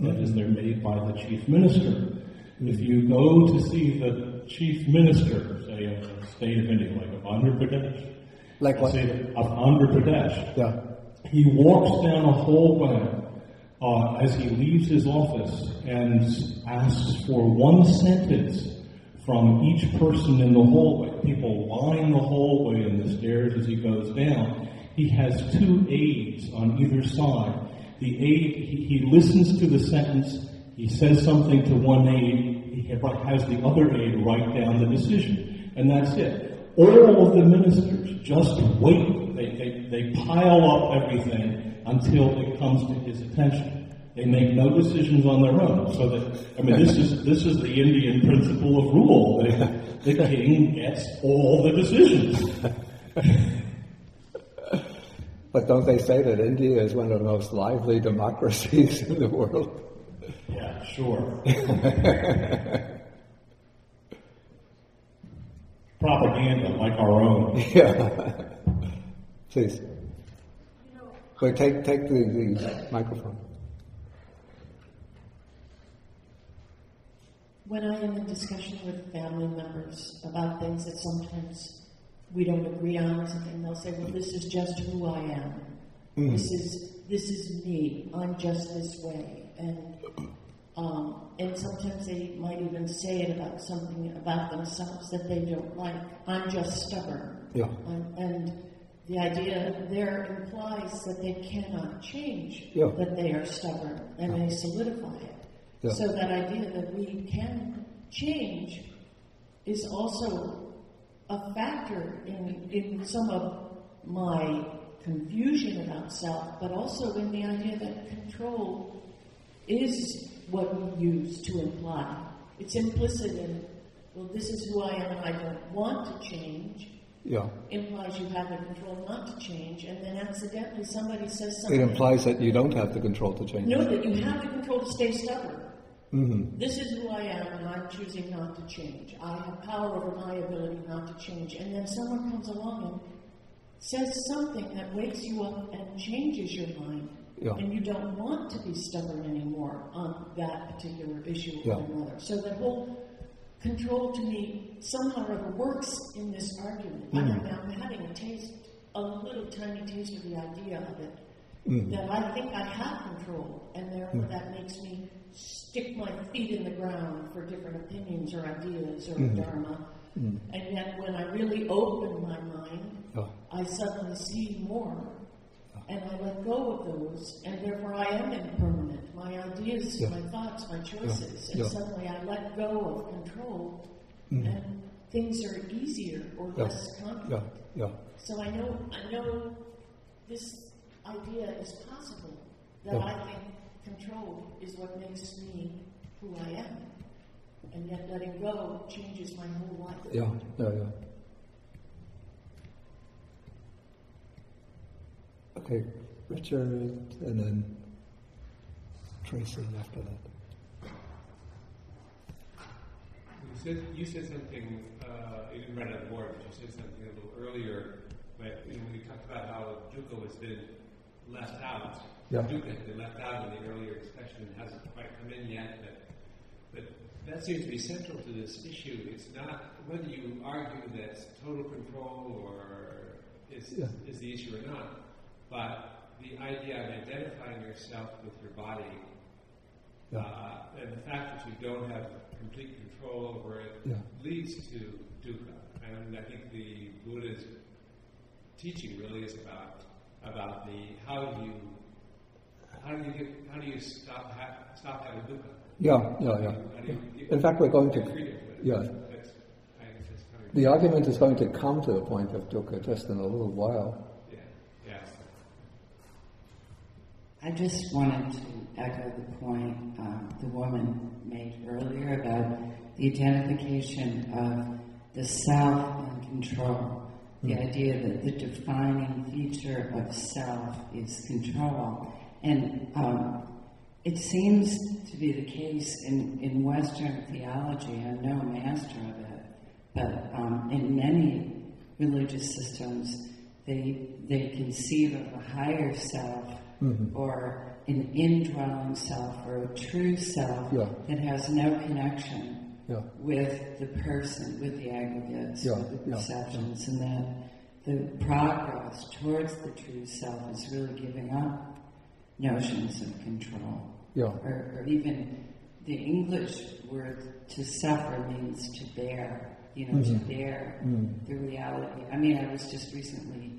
That is, they're made by the chief minister. If you go to see the chief minister, say, of the state of India, like of Andhra Pradesh, Like what? say, of Andhra Pradesh, yeah, he walks down a hallway uh, as he leaves his office and asks for one sentence from each person in the hallway. People line the hallway and the stairs as he goes down. He has two aides on either side. The aide, he, he listens to the sentence, he says something to one aide, he has the other aide write down the decision, and that's it. All of the ministers just wait. They, they, they pile up everything until it comes to his attention. They make no decisions on their own. So that I mean, this is this is the Indian principle of rule. The, the king gets all the decisions. But don't they say that India is one of the most lively democracies in the world? Yeah, sure. propaganda like our own. Yeah. Please. You Wait, take, take the, the microphone. When I am in discussion with family members about things that sometimes we don't agree on or something, they'll say, "Well, this is just who I am. This is this is me. I'm just this way." And um, and sometimes they might even say it about something about themselves that they don't like. I'm just stubborn. Yeah. Um, and the idea there implies that they cannot change Yeah. that they are stubborn, and they solidify it. Yeah. So that idea that we can change is also a factor in, in some of my confusion about self, but also in the idea that control is what we use to imply. It's implicit in, well, this is who I am and I don't want to change, Yeah. implies you have the control not to change, and then accidentally somebody says something. It implies that you don't have the control to change. No, that you have the control to stay stubborn. Mm-hmm. This is who I am, and I'm choosing not to change. I have power over my ability not to change. And then someone comes along and says something that wakes you up and changes your mind. Yeah. And you don't want to be stubborn anymore on that particular issue Yeah. or another. So the whole control to me somehow or other works in this argument. Mhm. And I'm having a taste, a little tiny taste of the idea of it Mhm. that I think I have control, and therefore that makes me stick my feet in the ground for different opinions or ideas or Mhm. dharma. And yet, when I really open my mind, Yeah. I suddenly see more, and I let go of those, and therefore I am impermanent. My ideas, Yeah. my thoughts, my choices, Yeah. and suddenly I let go of control, and things are easier or Yeah. less conflict. Yeah. Yeah. So I know, I know this idea is possible. That Yeah. I think control is what makes me who I am, and yet letting go changes my whole life. Yeah. Yeah. Yeah. Okay, Richard, and then Tracy after that. You said, you said something, uh, you didn't write it on the board, but you said something a little earlier, but you know, when you talked about how Dukkha has been left out. Yeah. Dukkha has been left out in the earlier discussion and hasn't quite come in yet, but, but that seems to be central to this issue. It's not whether you argue that total control or is, Yeah. is the issue or not, but the idea of identifying yourself with your body Yeah. uh, and the fact that you don't have complete control over it Yeah. leads to dukkha. And I think the Buddha's teaching really is about about the how do you how do you get how do you stop ha- stop having dukkha? Yeah. Yeah. Yeah. How do you, In fact, we're going to. get freedom of it? Yeah. That's, that's The argument is going to come to the point of dukkha just in a little while. yeah, yeah. I just wanted to echo the point uh, the woman made earlier about the identification of the self and control. The idea that the defining feature of self is control. And um, it seems to be the case in, in Western theology. I'm no master of it, but um, in many religious systems, they, they conceive of a higher self or an indwelling self or a true self Yeah. that has no connection Yeah. with the person, with the aggregates, Yeah, with the perceptions, and that the progress towards the true self is really giving up notions of control. Yeah. Or, or even the English word to suffer means to bear, you know, to bear Mm. the reality. I mean, I was just recently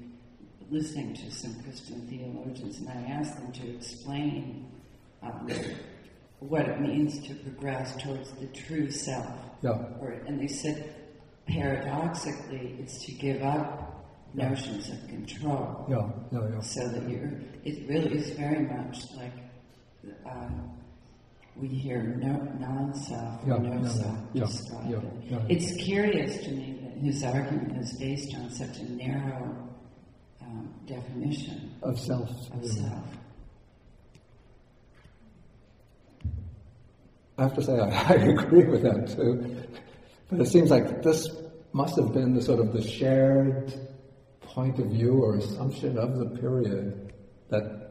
listening to some Christian theologians, and I asked them to explain um, what it means to progress towards the true self. Yeah. Or, and they said, paradoxically, it's to give up notions of control. Yeah. Yeah. Yeah. So that you're, it really is very much like um, we hear no non-self Yeah, no yeah, self yeah, described. yeah, yeah. It's curious to me that his argument is based on such a narrow um, definition Of self. of yeah. self. I have to say, I, I agree with that too. But it seems like this must have been the sort of the shared point of view or assumption of the period that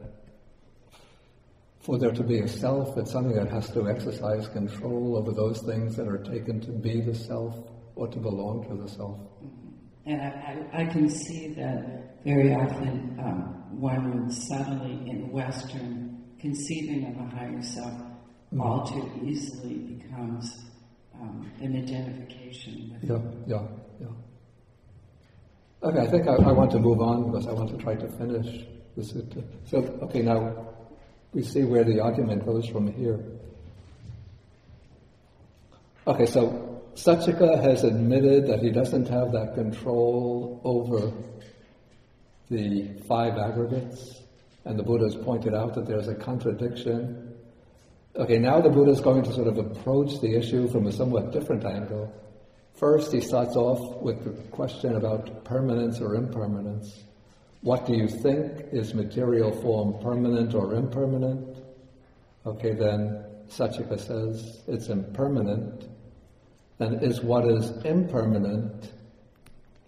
for there to be a self, it's something that has to exercise control over those things that are taken to be the self or to belong to the self. And I, I, I can see that very often um, one would suddenly, in Western conceiving of a higher self. All too easily becomes um, an identification with Yeah, yeah, yeah. Okay, I think I, I want to move on because I want to try to finish sutta. So, okay, now we see where the argument goes from here. Okay, so Saccaka has admitted that he doesn't have that control over the five aggregates, and the Buddha has pointed out that there's a contradiction. Okay, now the Buddha is going to sort of approach the issue from a somewhat different angle. First, he starts off with the question about permanence or impermanence. What do you think? Is material form permanent or impermanent? Okay, then Saccaka says it's impermanent. Then is what is impermanent?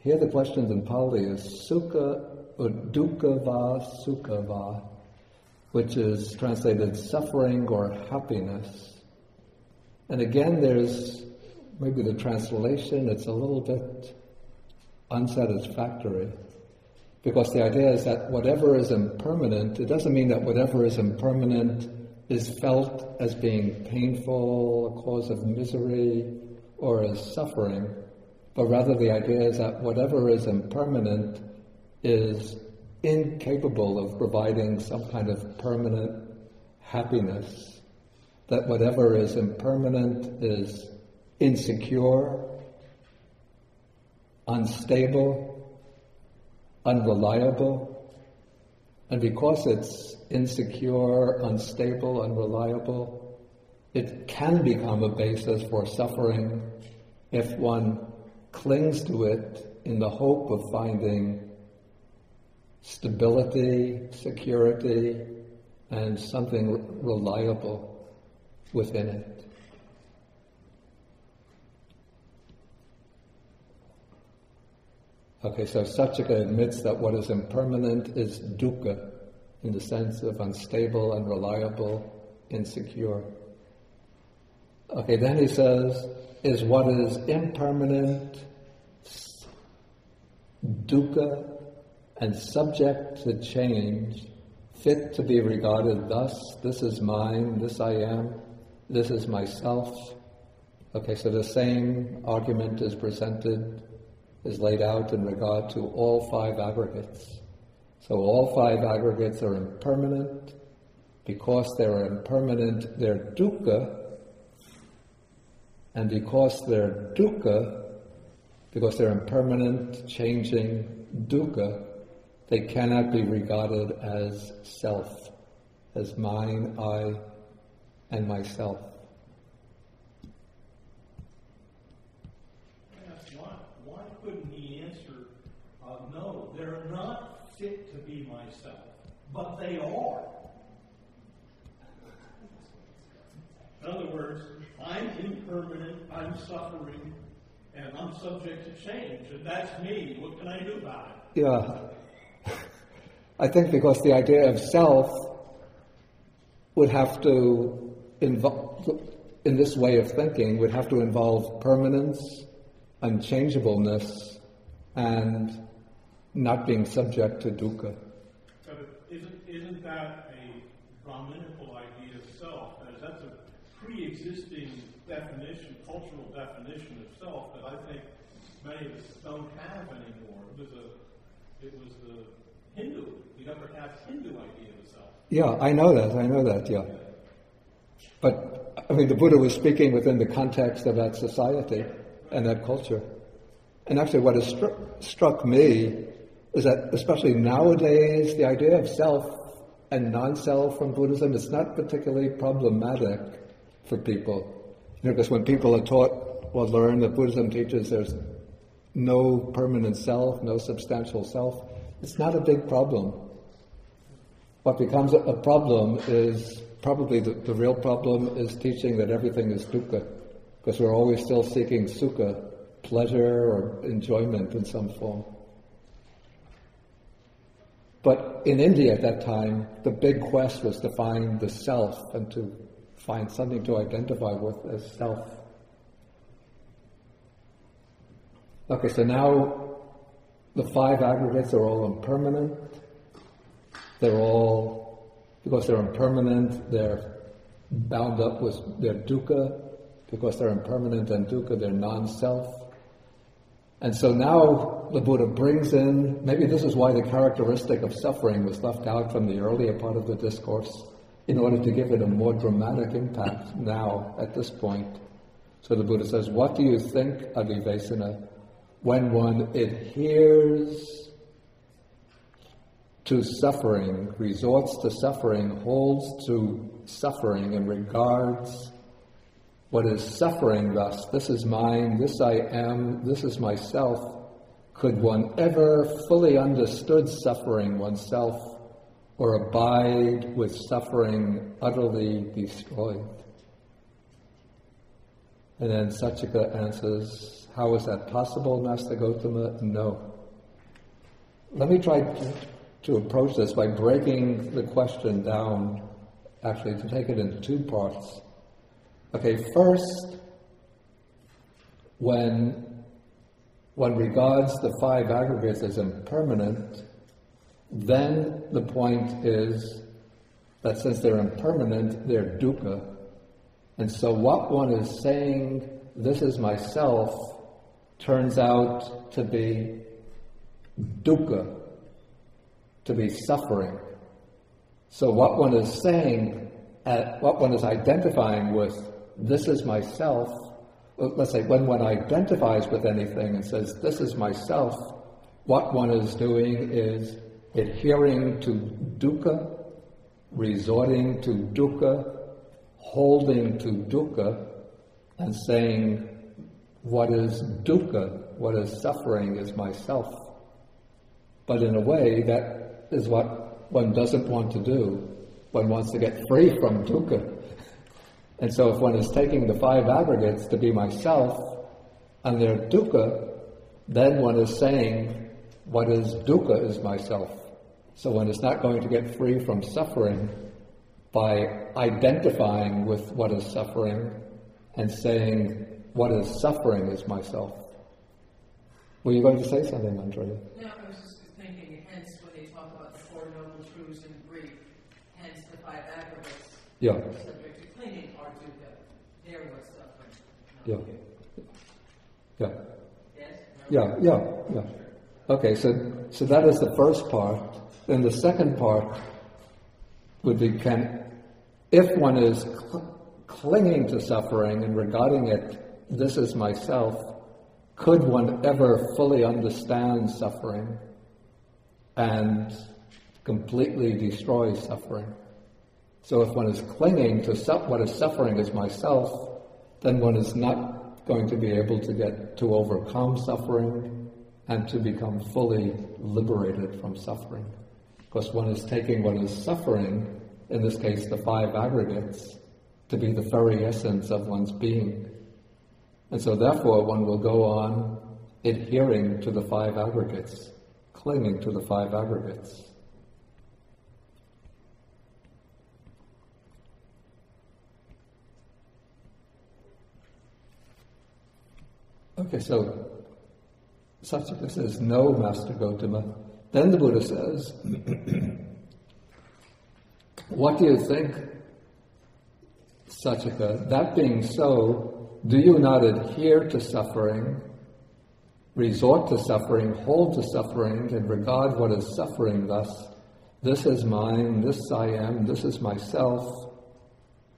Here the question in Pali is sukha or dukkha va sukha va, which is translated suffering or happiness. And again, there's maybe the translation, it's a little bit unsatisfactory. Because the idea is that whatever is impermanent, it doesn't mean that whatever is impermanent is felt as being painful, a cause of misery, or as suffering, but rather the idea is that whatever is impermanent is incapable of providing some kind of permanent happiness. That whatever is impermanent is insecure, unstable, unreliable, and because it's insecure, unstable, unreliable, it can become a basis for suffering if one clings to it in the hope of finding stability, security, and something reliable within it. Okay, so Saccaka admits that what is impermanent is dukkha, in the sense of unstable, and unreliable, insecure. Okay, then he says, is what is impermanent, dukkha, and subject to change, fit to be regarded thus, this is mine, this I am, this is myself. Okay, so the same argument is presented, is laid out in regard to all five aggregates. So all five aggregates are impermanent. Because they're impermanent, they're dukkha. And because they're dukkha, because they're impermanent, changing, dukkha, they cannot be regarded as self, as mine, I, and myself. Why, why couldn't he answer, uh, no, they're not fit to be myself, but they are. In other words, I'm impermanent, I'm suffering, and I'm subject to change, and that's me. What can I do about it? Yeah. I think because the idea of self would have to involve, in this way of thinking, would have to involve permanence, unchangeableness, and not being subject to dukkha. But isn't, isn't that a Brahminical idea of self? That's a pre-existing definition, cultural definition of self that I think many of us don't have anymore. It was a, it was the Hindu, Hindu idea of self. Yeah, I know that, I know that, yeah. But, I mean, the Buddha was speaking within the context of that society and that culture. And actually, what has struck, struck me is that, especially nowadays, the idea of self and non self from Buddhism is not particularly problematic for people. You know, because when people are taught or learn that Buddhism teaches there's no permanent self, no substantial self, it's not a big problem. What becomes a problem is probably the, the real problem is teaching that everything is dukkha, because we're always still seeking sukha, pleasure or enjoyment in some form. But in India at that time, the big quest was to find the self and to find something to identify with as self. Okay, so now the five aggregates are all impermanent. They're all, because they're impermanent, they're bound up with their dukkha. Because they're impermanent and dukkha, they're non-self. And so now the Buddha brings in, maybe this is why the characteristic of suffering was left out from the earlier part of the discourse, in order to give it a more dramatic impact now at this point. So the Buddha says, What do you think, Aggivessana, when one adheres to suffering, resorts to suffering, holds to suffering, and regards what is suffering thus, this is mine, this I am, this is myself, could one ever fully understood suffering oneself or abide with suffering utterly destroyed? And then Saccaka answers, How is that possible, Master Gotama? No. Let me try to, approach this by breaking the question down, actually, to take it into two parts. Okay, first, when one regards the five aggregates as impermanent, then the point is that since they're impermanent, they're dukkha. And so what one is saying, this is myself, turns out to be dukkha, to be suffering. So what one is saying, uh, what one is identifying with this is myself, let's say when one identifies with anything and says, this is myself, what one is doing is adhering to dukkha, resorting to dukkha, holding to dukkha, and saying, what is dukkha, what is suffering is myself. But in a way, that is what one doesn't want to do. One wants to get free from dukkha. And so if one is taking the five aggregates to be myself and they're dukkha, then one is saying what is dukkha is myself. So one is not going to get free from suffering by identifying with what is suffering and saying what is suffering is myself. Were you going to say something, Andrea? No, I was just thinking, hence when they talk about the Four Noble Truths in brief, hence the five aggregates. Yeah. Subject to clinging are dukkha. They're what's suffering. Yeah. Yeah. Yes? Yeah, yeah, yeah. Okay, so so that is the first part. Then the second part would be can if one is cl- clinging to suffering and regarding it this is myself, could one ever fully understand suffering and completely destroy suffering? So if one is clinging to what is suffering as myself, then one is not going to be able to get to overcome suffering and to become fully liberated from suffering. Because one is taking what is suffering, in this case the five aggregates, to be the very essence of one's being. And so therefore one will go on adhering to the five aggregates, clinging to the five aggregates. Okay, so Saccaka says, No, Master Gotama. Then the Buddha says, What do you think, Saccaka? That being so, do you not adhere to suffering, resort to suffering, hold to suffering, and regard what is suffering thus? This is mine, this I am, this is myself.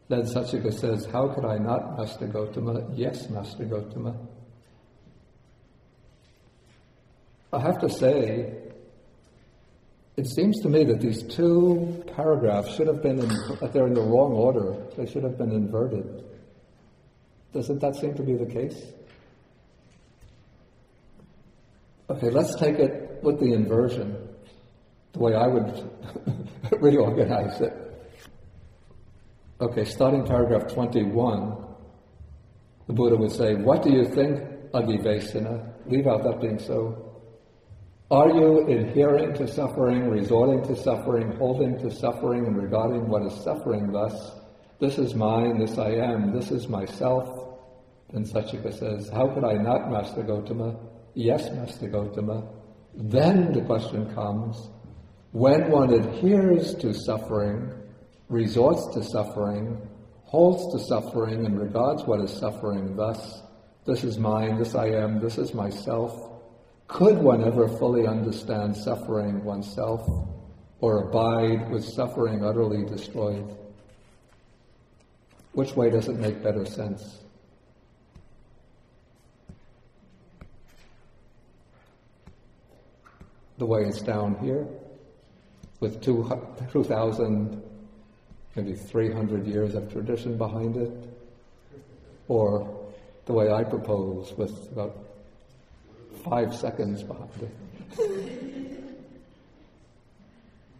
Then Saccaka says, How could I not, Master Gotama? Yes, Master Gotama. I have to say, it seems to me that these two paragraphs should have been, in, they're in the wrong order. They should have been inverted. Doesn't that seem to be the case? Okay, let's take it with the inversion, the way I would reorganize it. Okay, starting paragraph 21, the Buddha would say, What do you think, Aggivessana. Leave out that being so. Are you adhering to suffering, resorting to suffering, holding to suffering, and regarding what is suffering thus? This is mine, this I am, this is myself. Then Saccaka says, How could I not, Master Gotama? Yes, Master Gotama. Then the question comes, when one adheres to suffering, resorts to suffering, holds to suffering, and regards what is suffering thus, this is mine, this I am, this is myself, could one ever fully understand suffering oneself or abide with suffering utterly destroyed? Which way does it make better sense? The way it's down here, with 2,000, maybe 300 years of tradition behind it, or the way I propose, with about five seconds behind it.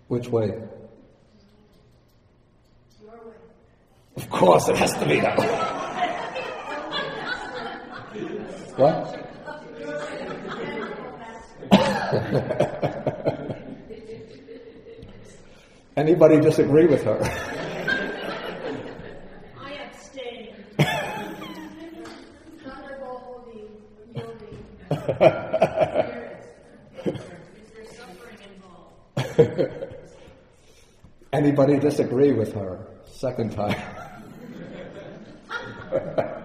Which way? Of course, it has to be that way. what? Anybody disagree with her? I abstain. Is there suffering involved? Anybody disagree with her? Second time.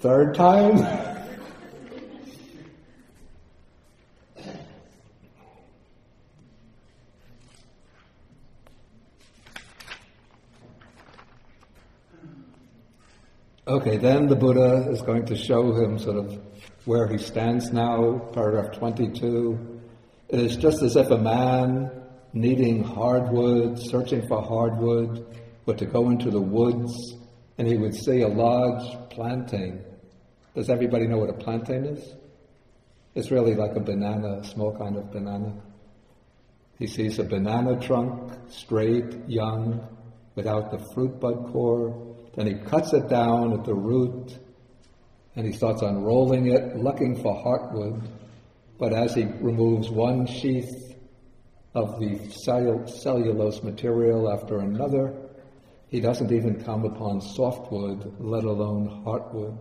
Third time? Okay, then the Buddha is going to show him sort of where he stands now, paragraph 22. It is just as if a man needing hardwood, searching for hardwood, were to go into the woods and he would see a large plantain. Does everybody know what a plantain is? It's really like a banana, a small kind of banana. He sees a banana trunk, straight, young, without the fruit bud core, then he cuts it down at the root and he starts unrolling it, looking for heartwood. But as he removes one sheath of the cellulose material after another, he doesn't even come upon softwood, let alone heartwood.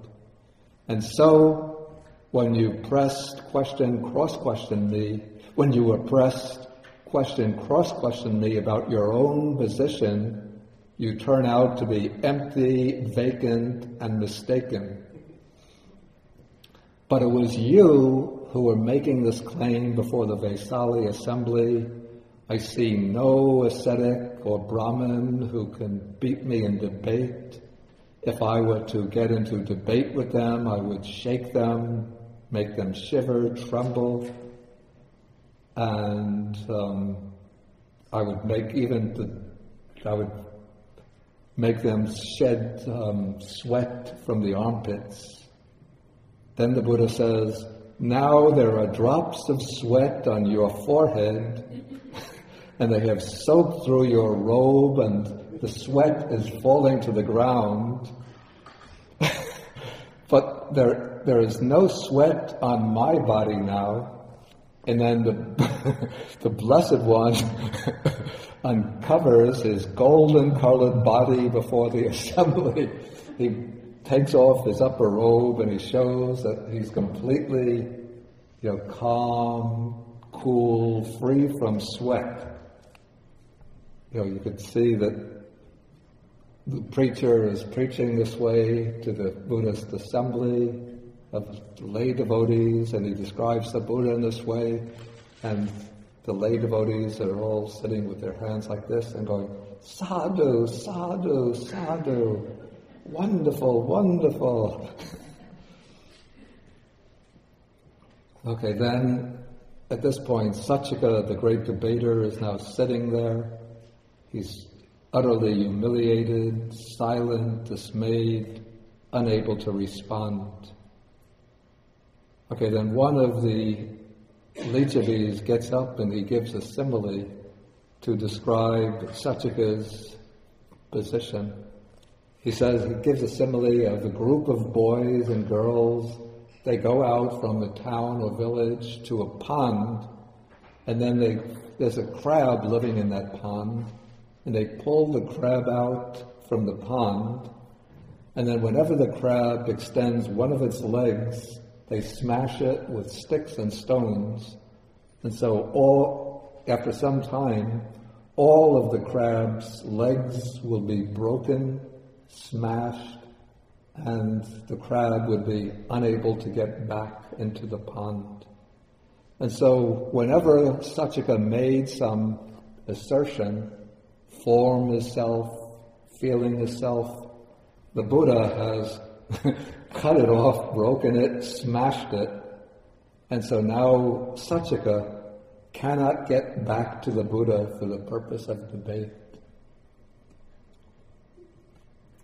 And so, when you pressed, question, cross question me, when you were pressed, question, cross question me about your own position you turn out to be empty, vacant, and mistaken. But it was you who were making this claim before the Vaisali assembly. I see no ascetic or Brahmin who can beat me in debate. If I were to get into debate with them, I would shake them, make them shiver, tremble, and um, I would make even the, I would make them shed um, sweat from the armpits. Then the Buddha says, Now there are drops of sweat on your forehead, and they have soaked through your robe, and the sweat is falling to the ground. but there, there is no sweat on my body now. And then the, the Blessed One uncovers his golden colored body before the assembly. He takes off his upper robe and he shows that he's completely, you know, calm, cool, free from sweat. You know, you could see that the preacher is preaching this way to the Buddhist assembly of lay devotees, and he describes the Buddha in this way, and the lay devotees are all sitting with their hands like this and going, sadhu, sadhu, sadhu, wonderful, wonderful. okay, then at this point, Saccaka, the great debater, is now sitting there. He's utterly humiliated, silent, dismayed, unable to respond. Okay, then one of the Licchavis gets up and he gives a simile to describe Saccaka's position. He says, he gives a simile of a group of boys and girls they go out from the town or village to a pond, and then they, there's a crab living in that pond, and they pull the crab out from the pond, and then whenever the crab extends one of its legs, they smash it with sticks and stones. And so all, after some time, all of the crab's legs will be broken, smashed, and the crab would be unable to get back into the pond. And so whenever Saccaka made some assertion, form is self, feeling is self, the Buddha has cut it off, broken it, smashed it, and so now Saccaka cannot get back to the Buddha for the purpose of debate.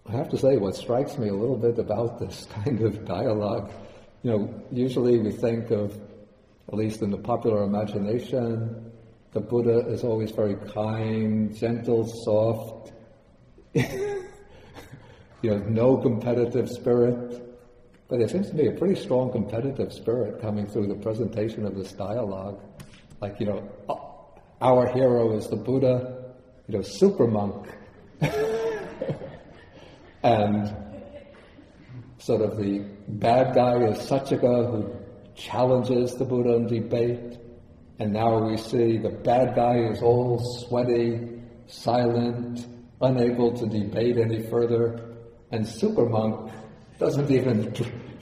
I have to say, what strikes me a little bit about this kind of dialogue, you know, usually we think of, at least in the popular imagination, the Buddha is always very kind, gentle, soft, you know, no competitive spirit. But there seems to be a pretty strong competitive spirit coming through the presentation of this dialogue. Like, you know, oh, our hero is the Buddha, you know, super monk. and sort of the bad guy is Saccaka who challenges the Buddha in debate. And now we see the bad guy is all sweaty, silent, unable to debate any further. And super monk doesn't even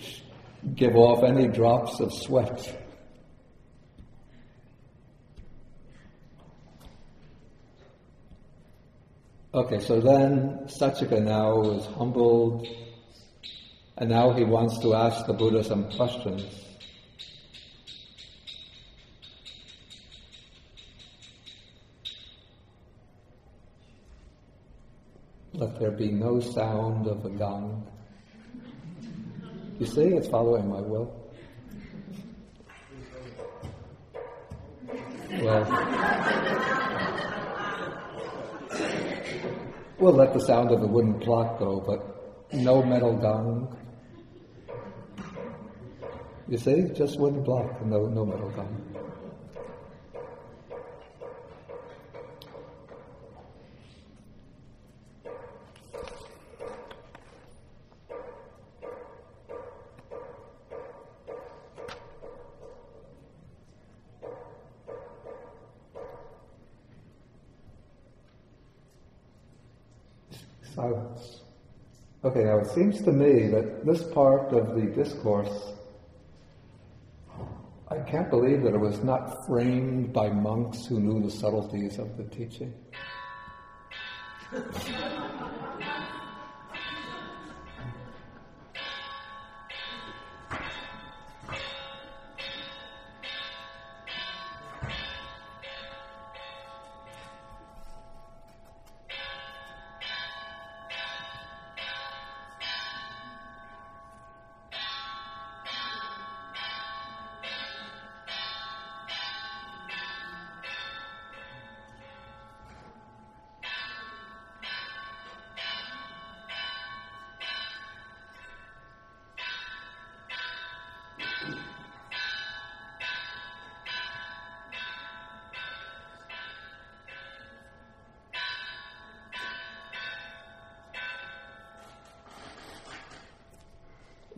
give off any drops of sweat. Okay, so then Saccaka now is humbled, and now he wants to ask the Buddha some questions. Let there be no sound of a gong. You see, it's following my will. Well, we'll let the sound of the wooden clock go, but no metal gong. You see, just wooden block, no, no metal gong. Okay, now it seems to me that this part of the discourse, I can't believe that it was not framed by monks who knew the subtleties of the teaching.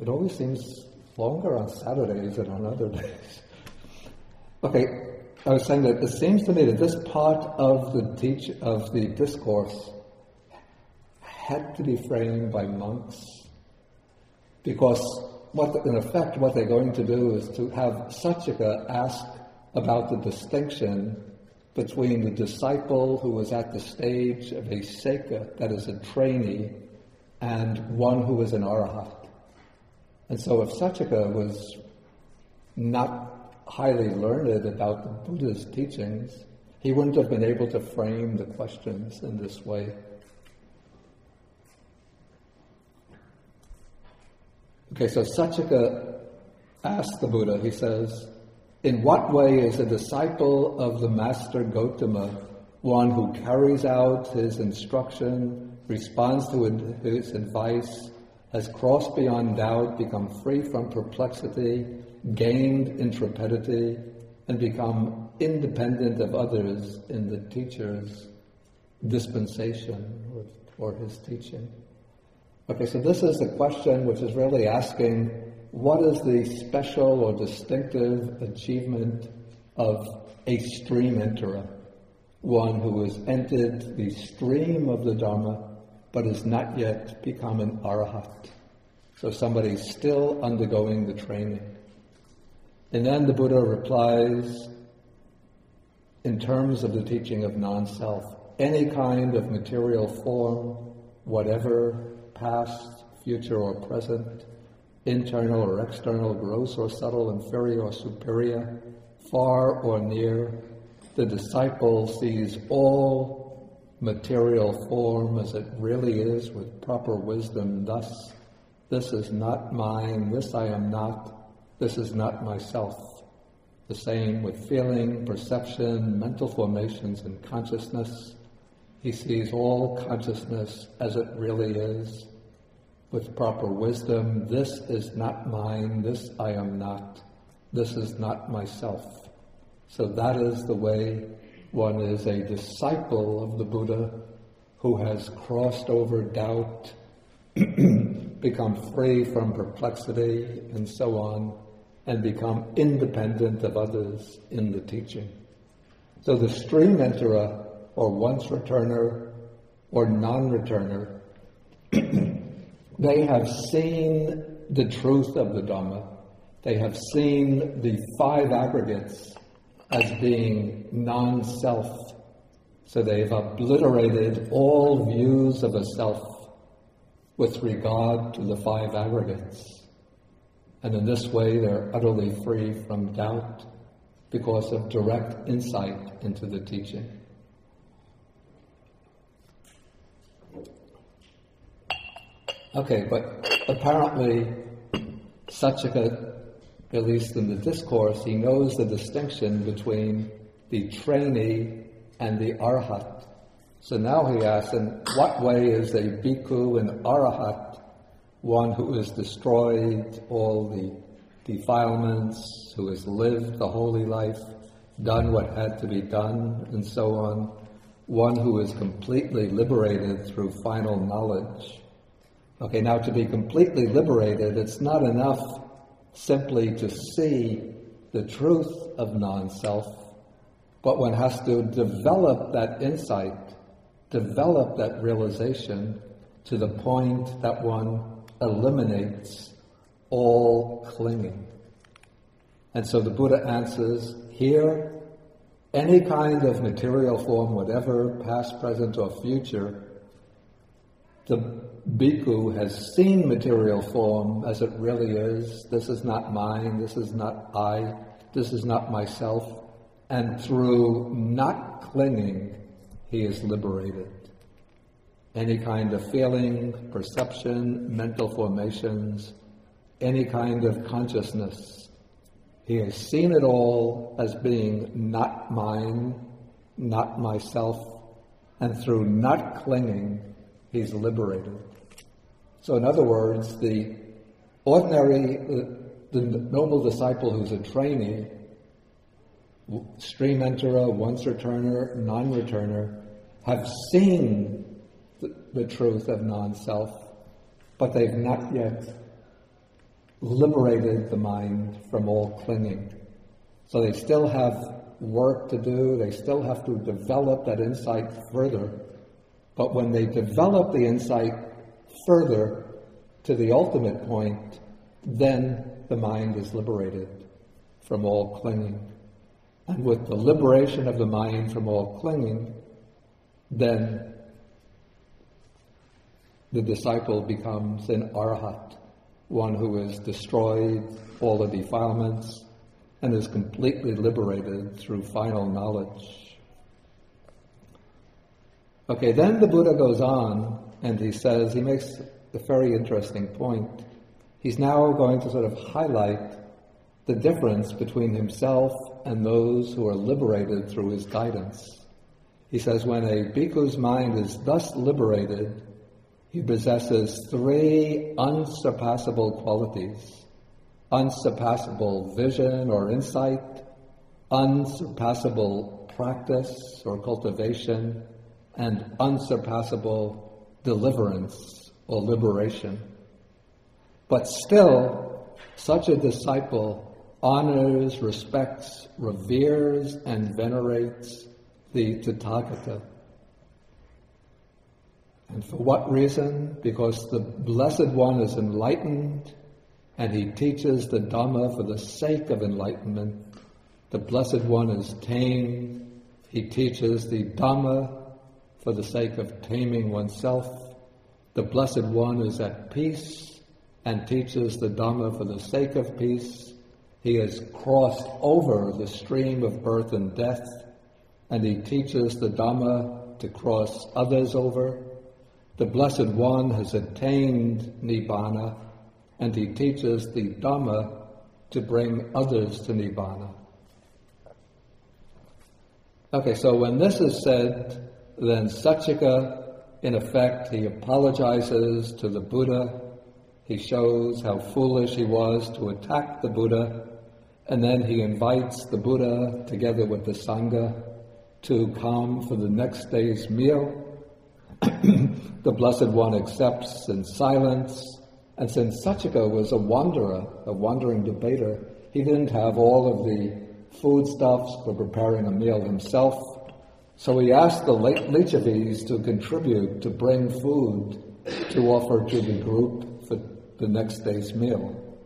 It always seems longer on Saturdays than on other days. Okay, I was saying that it seems to me that this part of the teach of the discourse had to be framed by monks because what in effect what they're going to do is to have Saccaka ask about the distinction between the disciple who was at the stage of a seka, that is a trainee, and one who is an arahat. And so if Saccaka was not highly learned about the Buddha's teachings, he wouldn't have been able to frame the questions in this way. Okay, so Saccaka asked the Buddha, he says, In what way is a disciple of the Master Gotama one who carries out his instruction, responds to his advice, has crossed beyond doubt, become free from perplexity, gained intrepidity, and become independent of others in the teacher's dispensation or, his teaching. Okay, so this is a question which is really asking what is the special or distinctive achievement of a stream enterer? One who has entered the stream of the Dharma but has not yet become an arahat. So somebody still undergoing the training. And then the Buddha replies in terms of the teaching of non self any kind of material form, whatever, past, future, or present, internal or external, gross or subtle, inferior or superior, far or near, the disciple sees all material form as it really is with proper wisdom, thus, this is not mine, this I am not, this is not myself. The same with feeling, perception, mental formations, and consciousness. He sees all consciousness as it really is. With proper wisdom, this is not mine, this I am not, this is not myself. So that is the way one is a disciple of the Buddha who has crossed over doubt, become free from perplexity, and so on, and become independent of others in the teaching. So the stream enterer, or once returner, or non returner, they have seen the truth of the Dhamma. They have seen the five aggregates as being non self. So they've obliterated all views of a self with regard to the five aggregates. And in this way, they're utterly free from doubt because of direct insight into the teaching. Okay, but apparently, Saccaka, at least in the discourse, he knows the distinction between the trainee and the arhat. So now he asks, in what way is a bhikkhu an arhat, one who has destroyed all the defilements, who has lived the holy life, done what had to be done, and so on, one who is completely liberated through final knowledge? Okay, now to be completely liberated, it's not enough simply to see the truth of non self, but one has to develop that insight, develop that realization to the point that one eliminates all clinging. And so the Buddha answers here, any kind of material form, whatever, past, present, or future, the bhikkhu has seen material form as it really is. This is not mine, this is not I, this is not myself. And through not clinging, he is liberated. Any kind of feeling, perception, mental formations, any kind of consciousness, he has seen it all as being not mine, not myself, and through not clinging, he's liberated. So, in other words, the ordinary, the noble disciple who's a trainee, stream enterer, once returner, non returner, have seen the, the truth of non self, but they've not yet liberated the mind from all clinging. So they still have work to do, they still have to develop that insight further. But when they develop the insight further to the ultimate point, then the mind is liberated from all clinging. And with the liberation of the mind from all clinging, then the disciple becomes an arhat, one who has destroyed all the defilements and is completely liberated through final knowledge. Okay, then the Buddha goes on and he says, he makes a very interesting point. He's now going to sort of highlight the difference between himself and those who are liberated through his guidance. He says, when a bhikkhu's mind is thus liberated, He possesses three unsurpassable qualities unsurpassable vision or insight, unsurpassable practice or cultivation, and unsurpassable deliverance or liberation. But still, such a disciple honors, respects, reveres, and venerates the Tathagata. And for what reason? Because the Blessed One is enlightened and he teaches the Dhamma for the sake of enlightenment. The Blessed One is tamed. He teaches the Dhamma for the sake of taming oneself. The Blessed One is at peace and teaches the Dhamma for the sake of peace. He has crossed over the stream of birth and death, and he teaches the Dhamma to cross others over. The Blessed One has attained Nibbana, and he teaches the Dhamma to bring others to Nibbana. Okay, so when this is said, then Saccaka, in effect, he apologizes to the Buddha. He shows how foolish he was to attack the Buddha, and then he invites the Buddha, together with the Sangha, to come for the next day's meal. the Blessed One accepts in silence, and since Saccaka was a wanderer, a wandering debater, he didn't have all of the foodstuffs for preparing a meal himself. So he asked the Licchavis to contribute to bring food to offer to the group for the next day's meal.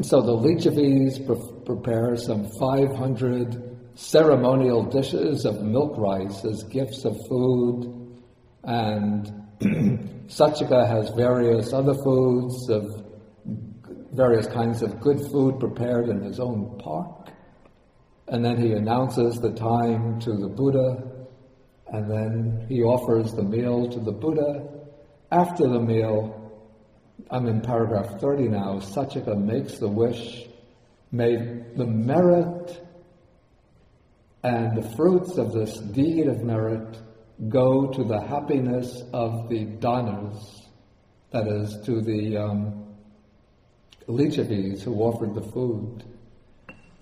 So the Licchavis pre- prepare some 500 ceremonial dishes of milk rice as gifts of food, and Saccaka has various other foods of various kinds of good food prepared in his own park. And then he announces the time to the Buddha, and then he offers the meal to the Buddha. After the meal, I'm in paragraph 30 now, Saccaka makes the wish, may the merit and the fruits of this deed of merit go to the happiness of the donors, that is, to the um, who offered the food.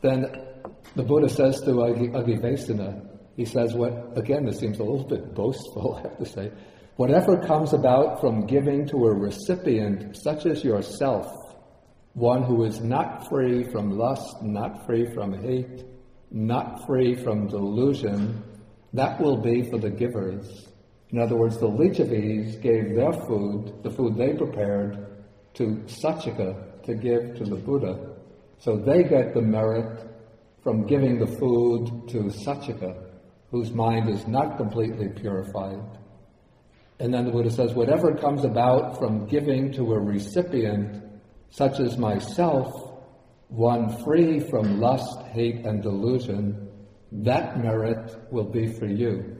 Then the Buddha says to Aggivessana, he says, what, again, this seems a little bit boastful, I have to say. Whatever comes about from giving to a recipient such as yourself, one who is not free from lust, not free from hate, not free from delusion, that will be for the givers. In other words, the Licchavis gave their food, the food they prepared, to Saccaka to give to the Buddha. So they get the merit from giving the food to Saccaka, whose mind is not completely purified. And then the Buddha says, whatever comes about from giving to a recipient, such as myself, one free from lust, hate, and delusion, that merit will be for you.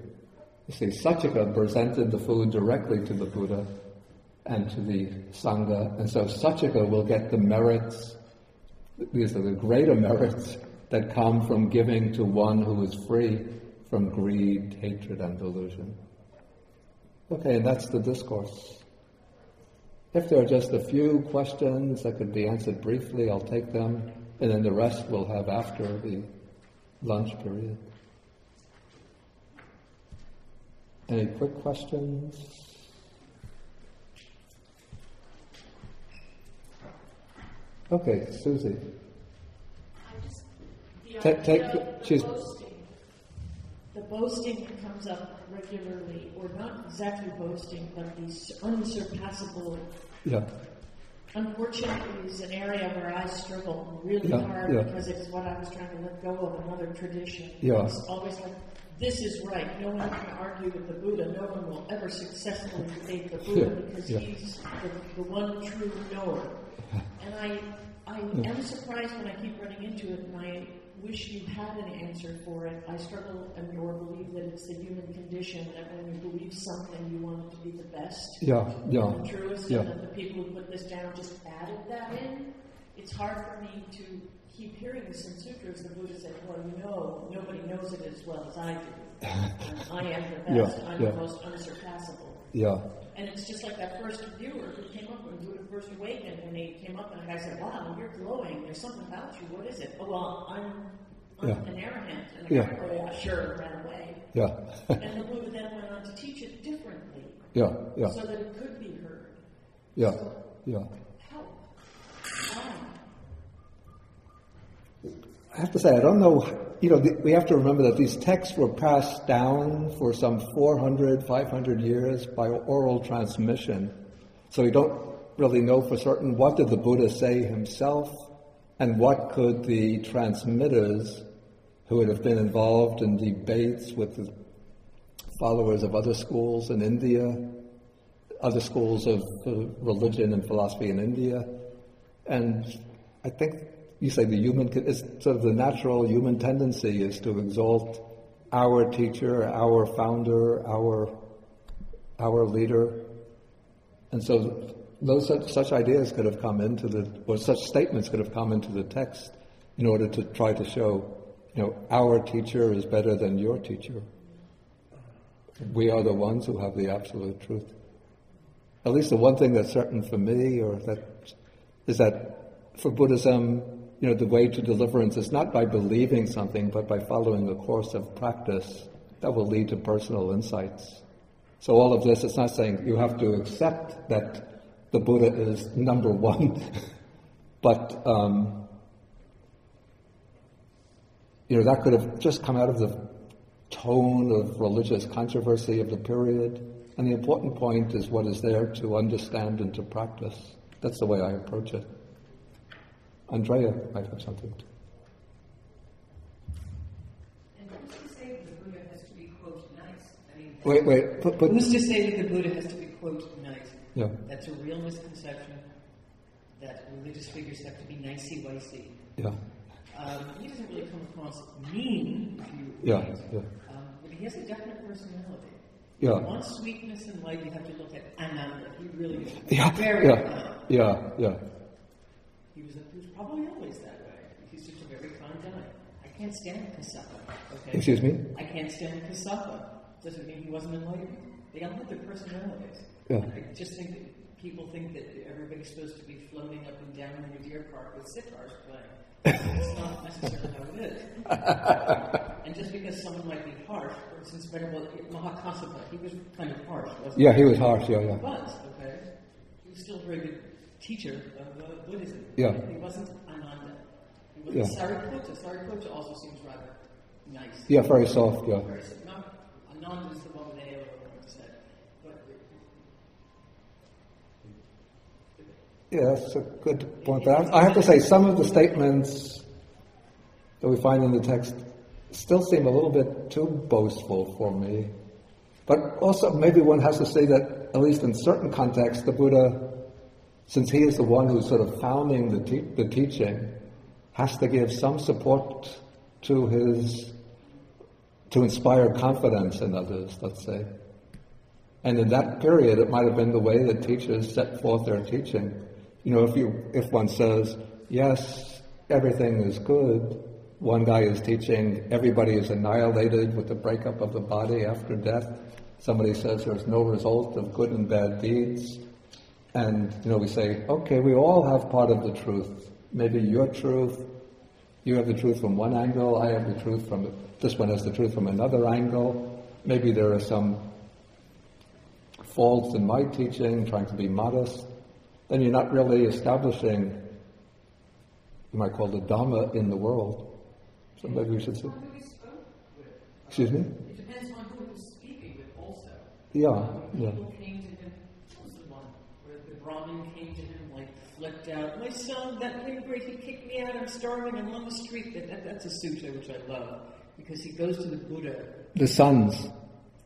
You see, Saccaka presented the food directly to the Buddha and to the Sangha, and so Saccaka will get the merits, these are the greater merits that come from giving to one who is free from greed, hatred, and delusion. Okay, and that's the discourse. If there are just a few questions that could be answered briefly, I'll take them, and then the rest we'll have after the lunch period. Any quick questions? Okay, Susie. Take, take, she's, the boasting comes up regularly, or not exactly boasting, but the unsurpassable. Yeah. Unfortunately, is an area where I struggle really Yeah, hard yeah. because it's what I was trying to let go of another tradition. Yeah. It's always like, this is right. No one can argue with the Buddha. No one will ever successfully debate the Buddha Yeah, because yeah. he's the, the one true knower. And I, I am surprised when I keep running into it, and I wish you had an answer for it. I struggle and or believe that it's the human condition that when you believe something, you want it to be the best, yeah, yeah, the truest, yeah. and that the people who put this down just added that in. It's hard for me to keep hearing this in sutras. The Buddha said, "Well, you know, nobody knows it as well as I do. I am the best. Yeah, I'm yeah. the most unsurpassable." Yeah. And it's just like that first viewer who came up when Buddha first awakened, when he came up and the guy said, Wow, you're glowing. There's something about you. What is it? Oh, well, I'm, I'm Yeah. an arahant. And the Yeah. guy, oh, yeah, sure, ran away. Yeah. and the Buddha then went on to teach it differently yeah. Yeah. so that it could be heard. Yeah. Yeah. Help. I have to say, I don't know, you know, we have to remember that these texts were passed down for some 400, 500 years by oral transmission. So we don't really know for certain what did the Buddha say himself and what could the transmitters who would have been involved in debates with the followers of other schools in India, other schools of uh, religion and philosophy in India, and I think you say the human is sort of the natural human tendency is to exalt our teacher, our founder, our our leader, and so those such, such ideas could have come into the or such statements could have come into the text in order to try to show, you know, our teacher is better than your teacher. We are the ones who have the absolute truth. At least the one thing that's certain for me, or that is that for Buddhism, you know, the way to deliverance is not by believing something, but by following a course of practice that will lead to personal insights. So all of this, it's not saying you have to accept that the Buddha is number one, but um, you know that could have just come out of the tone of religious controversy of the period. And the important point is what is there to understand and to practice. That's the way I approach it. Andrea might have something to. And who's to say that the Buddha has to be, quote, nice? I mean, Wait, wait, But, put, Who's to say that the Buddha has to be, quote, nice? yeah, That's a real misconception that religious figures have to be nicey-wicey. yeah, Um, he doesn't really come across mean, if you yeah, please. yeah, Um, but he has a definite personality. yeah, If you want sweetness in life, you have to look at Ananda. He really is yeah, very yeah, kind. yeah, yeah, He was, he was probably always that way. He's just a very kind guy. I can't stand Kassapa. Okay? Excuse me? I can't stand Kassapa. Doesn't mean he wasn't enlightened. They all have their personalities. Yeah. I just think that people think that everybody's supposed to be floating up and down in the deer park with sitars playing. That's not necessarily how it is. and just because someone might be harsh, for instance, Mahakassapa, he was kind of harsh, wasn't yeah, he was harsh, yeah, he yeah, was, okay? He was still a very good teacher of uh, Buddhism. Yeah. He wasn't Ananda. He wasn't Yeah. Sariputta. Sariputta also seems rather nice. yeah, very soft, yeah. Very, no, Ananda is the one with the halo over. But Yeah, that's a good point. But I I have to say, some of the statements that we find in the text still seem a little bit too boastful for me. But also, maybe one has to say that, at least in certain contexts, the Buddha, since he is the one who's sort of founding the, te- the teaching, has to give some support to his, to inspire confidence in others, let's say. And in that period, it might have been the way that teachers set forth their teaching. You know, if you if one says, "Yes, everything is good," one guy is teaching everybody is annihilated with the breakup of the body after death. Somebody says there's no result of good and bad deeds, and you know we say, "Okay, we all have part of the truth. Maybe your truth, you have the truth from one angle. I have the truth from this one has the truth from another angle. Maybe there are some faults in my teaching, trying to be modest, then you're not really establishing, you might call the Dhamma in the world. So maybe we should say, who he spoke with. excuse me? It depends on who was speaking with also. Yeah, yeah. people came to him. What was the one where the Brahmin came to him, like flipped out? My son, that immigrant, he kicked me out. I'm starving. I'm on the street. That, that, that's a sutra which I love because he goes to the Buddha The sons.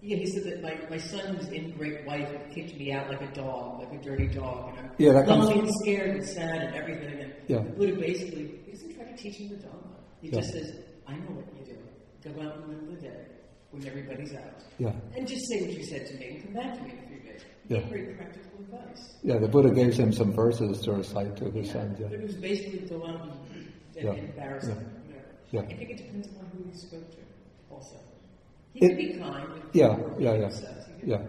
Yeah, he said that my, my son's ingrate wife kicked me out like a dog, like a dirty dog, and I'm Yeah, that comes- and scared and sad and everything. And Yeah. the Buddha basically he doesn't try to teach him the Dhamma. He Yeah. just says, I know what you do. Go out and live the day when everybody's out. Yeah. And just say what you said to me and come back to me in a few days. Yeah. Very practical advice. Yeah, the Buddha gave him some verses to recite to his sons. But Yeah. it was basically out and, and Yeah. embarrass Yeah. Yeah. I think it depends upon who he spoke to also. He It- be kind. Yeah, yeah, yeah. Yeah.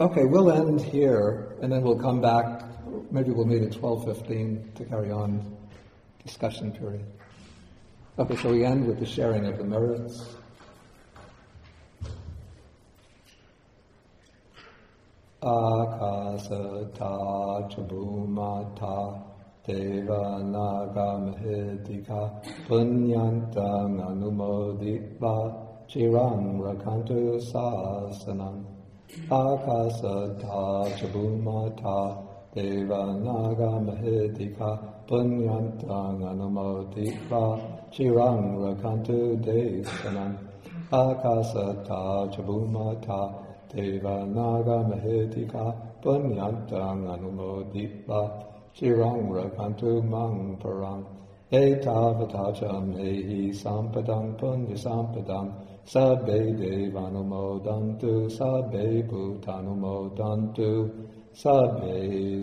Okay, we'll end here, and then we'll come back. Maybe we'll meet at twelve fifteen to carry on discussion period. Okay, so we end with the sharing of the merits. आकाशथा च भूमाथा देवानागामहेदिका पुण्यन्तमनुमोदित्वा चिरां रखन्तु शासनम् आकाशथा च भूमाथा देवानागामहेदिका पुण्यन्तमनुमोदित्वा चिरां रखन्तु देशनम् आकाशथा च भूमाथा देवानागमहेतिका पुण्यन्तमनुमोदित्वा चिरं रघन्तु माँ पराम् एतावता च मेहि सम्पदां पुण्यसम्पदां सर्वे देवानुमोदन्तु सर्वे भूतानुमोदन्तु सर्वे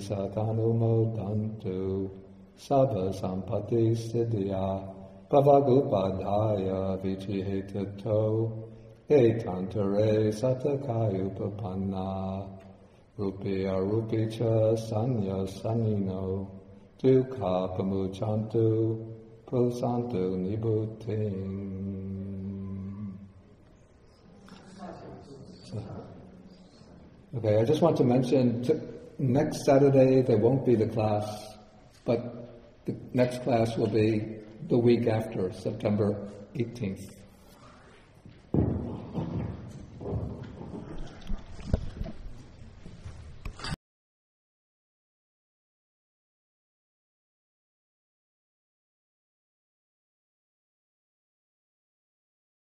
सतानुमोदन्तु सर्वसम्पत्तिस्थित्या पवगुपाधाय विजिहेतुः Etantare satakayupapanna rupi arupi cha sanya sanino dukha pamuchantu prasantu nibuting. Okay, I just want to mention t- next Saturday there won't be the class, but the next class will be the week after, September 18th.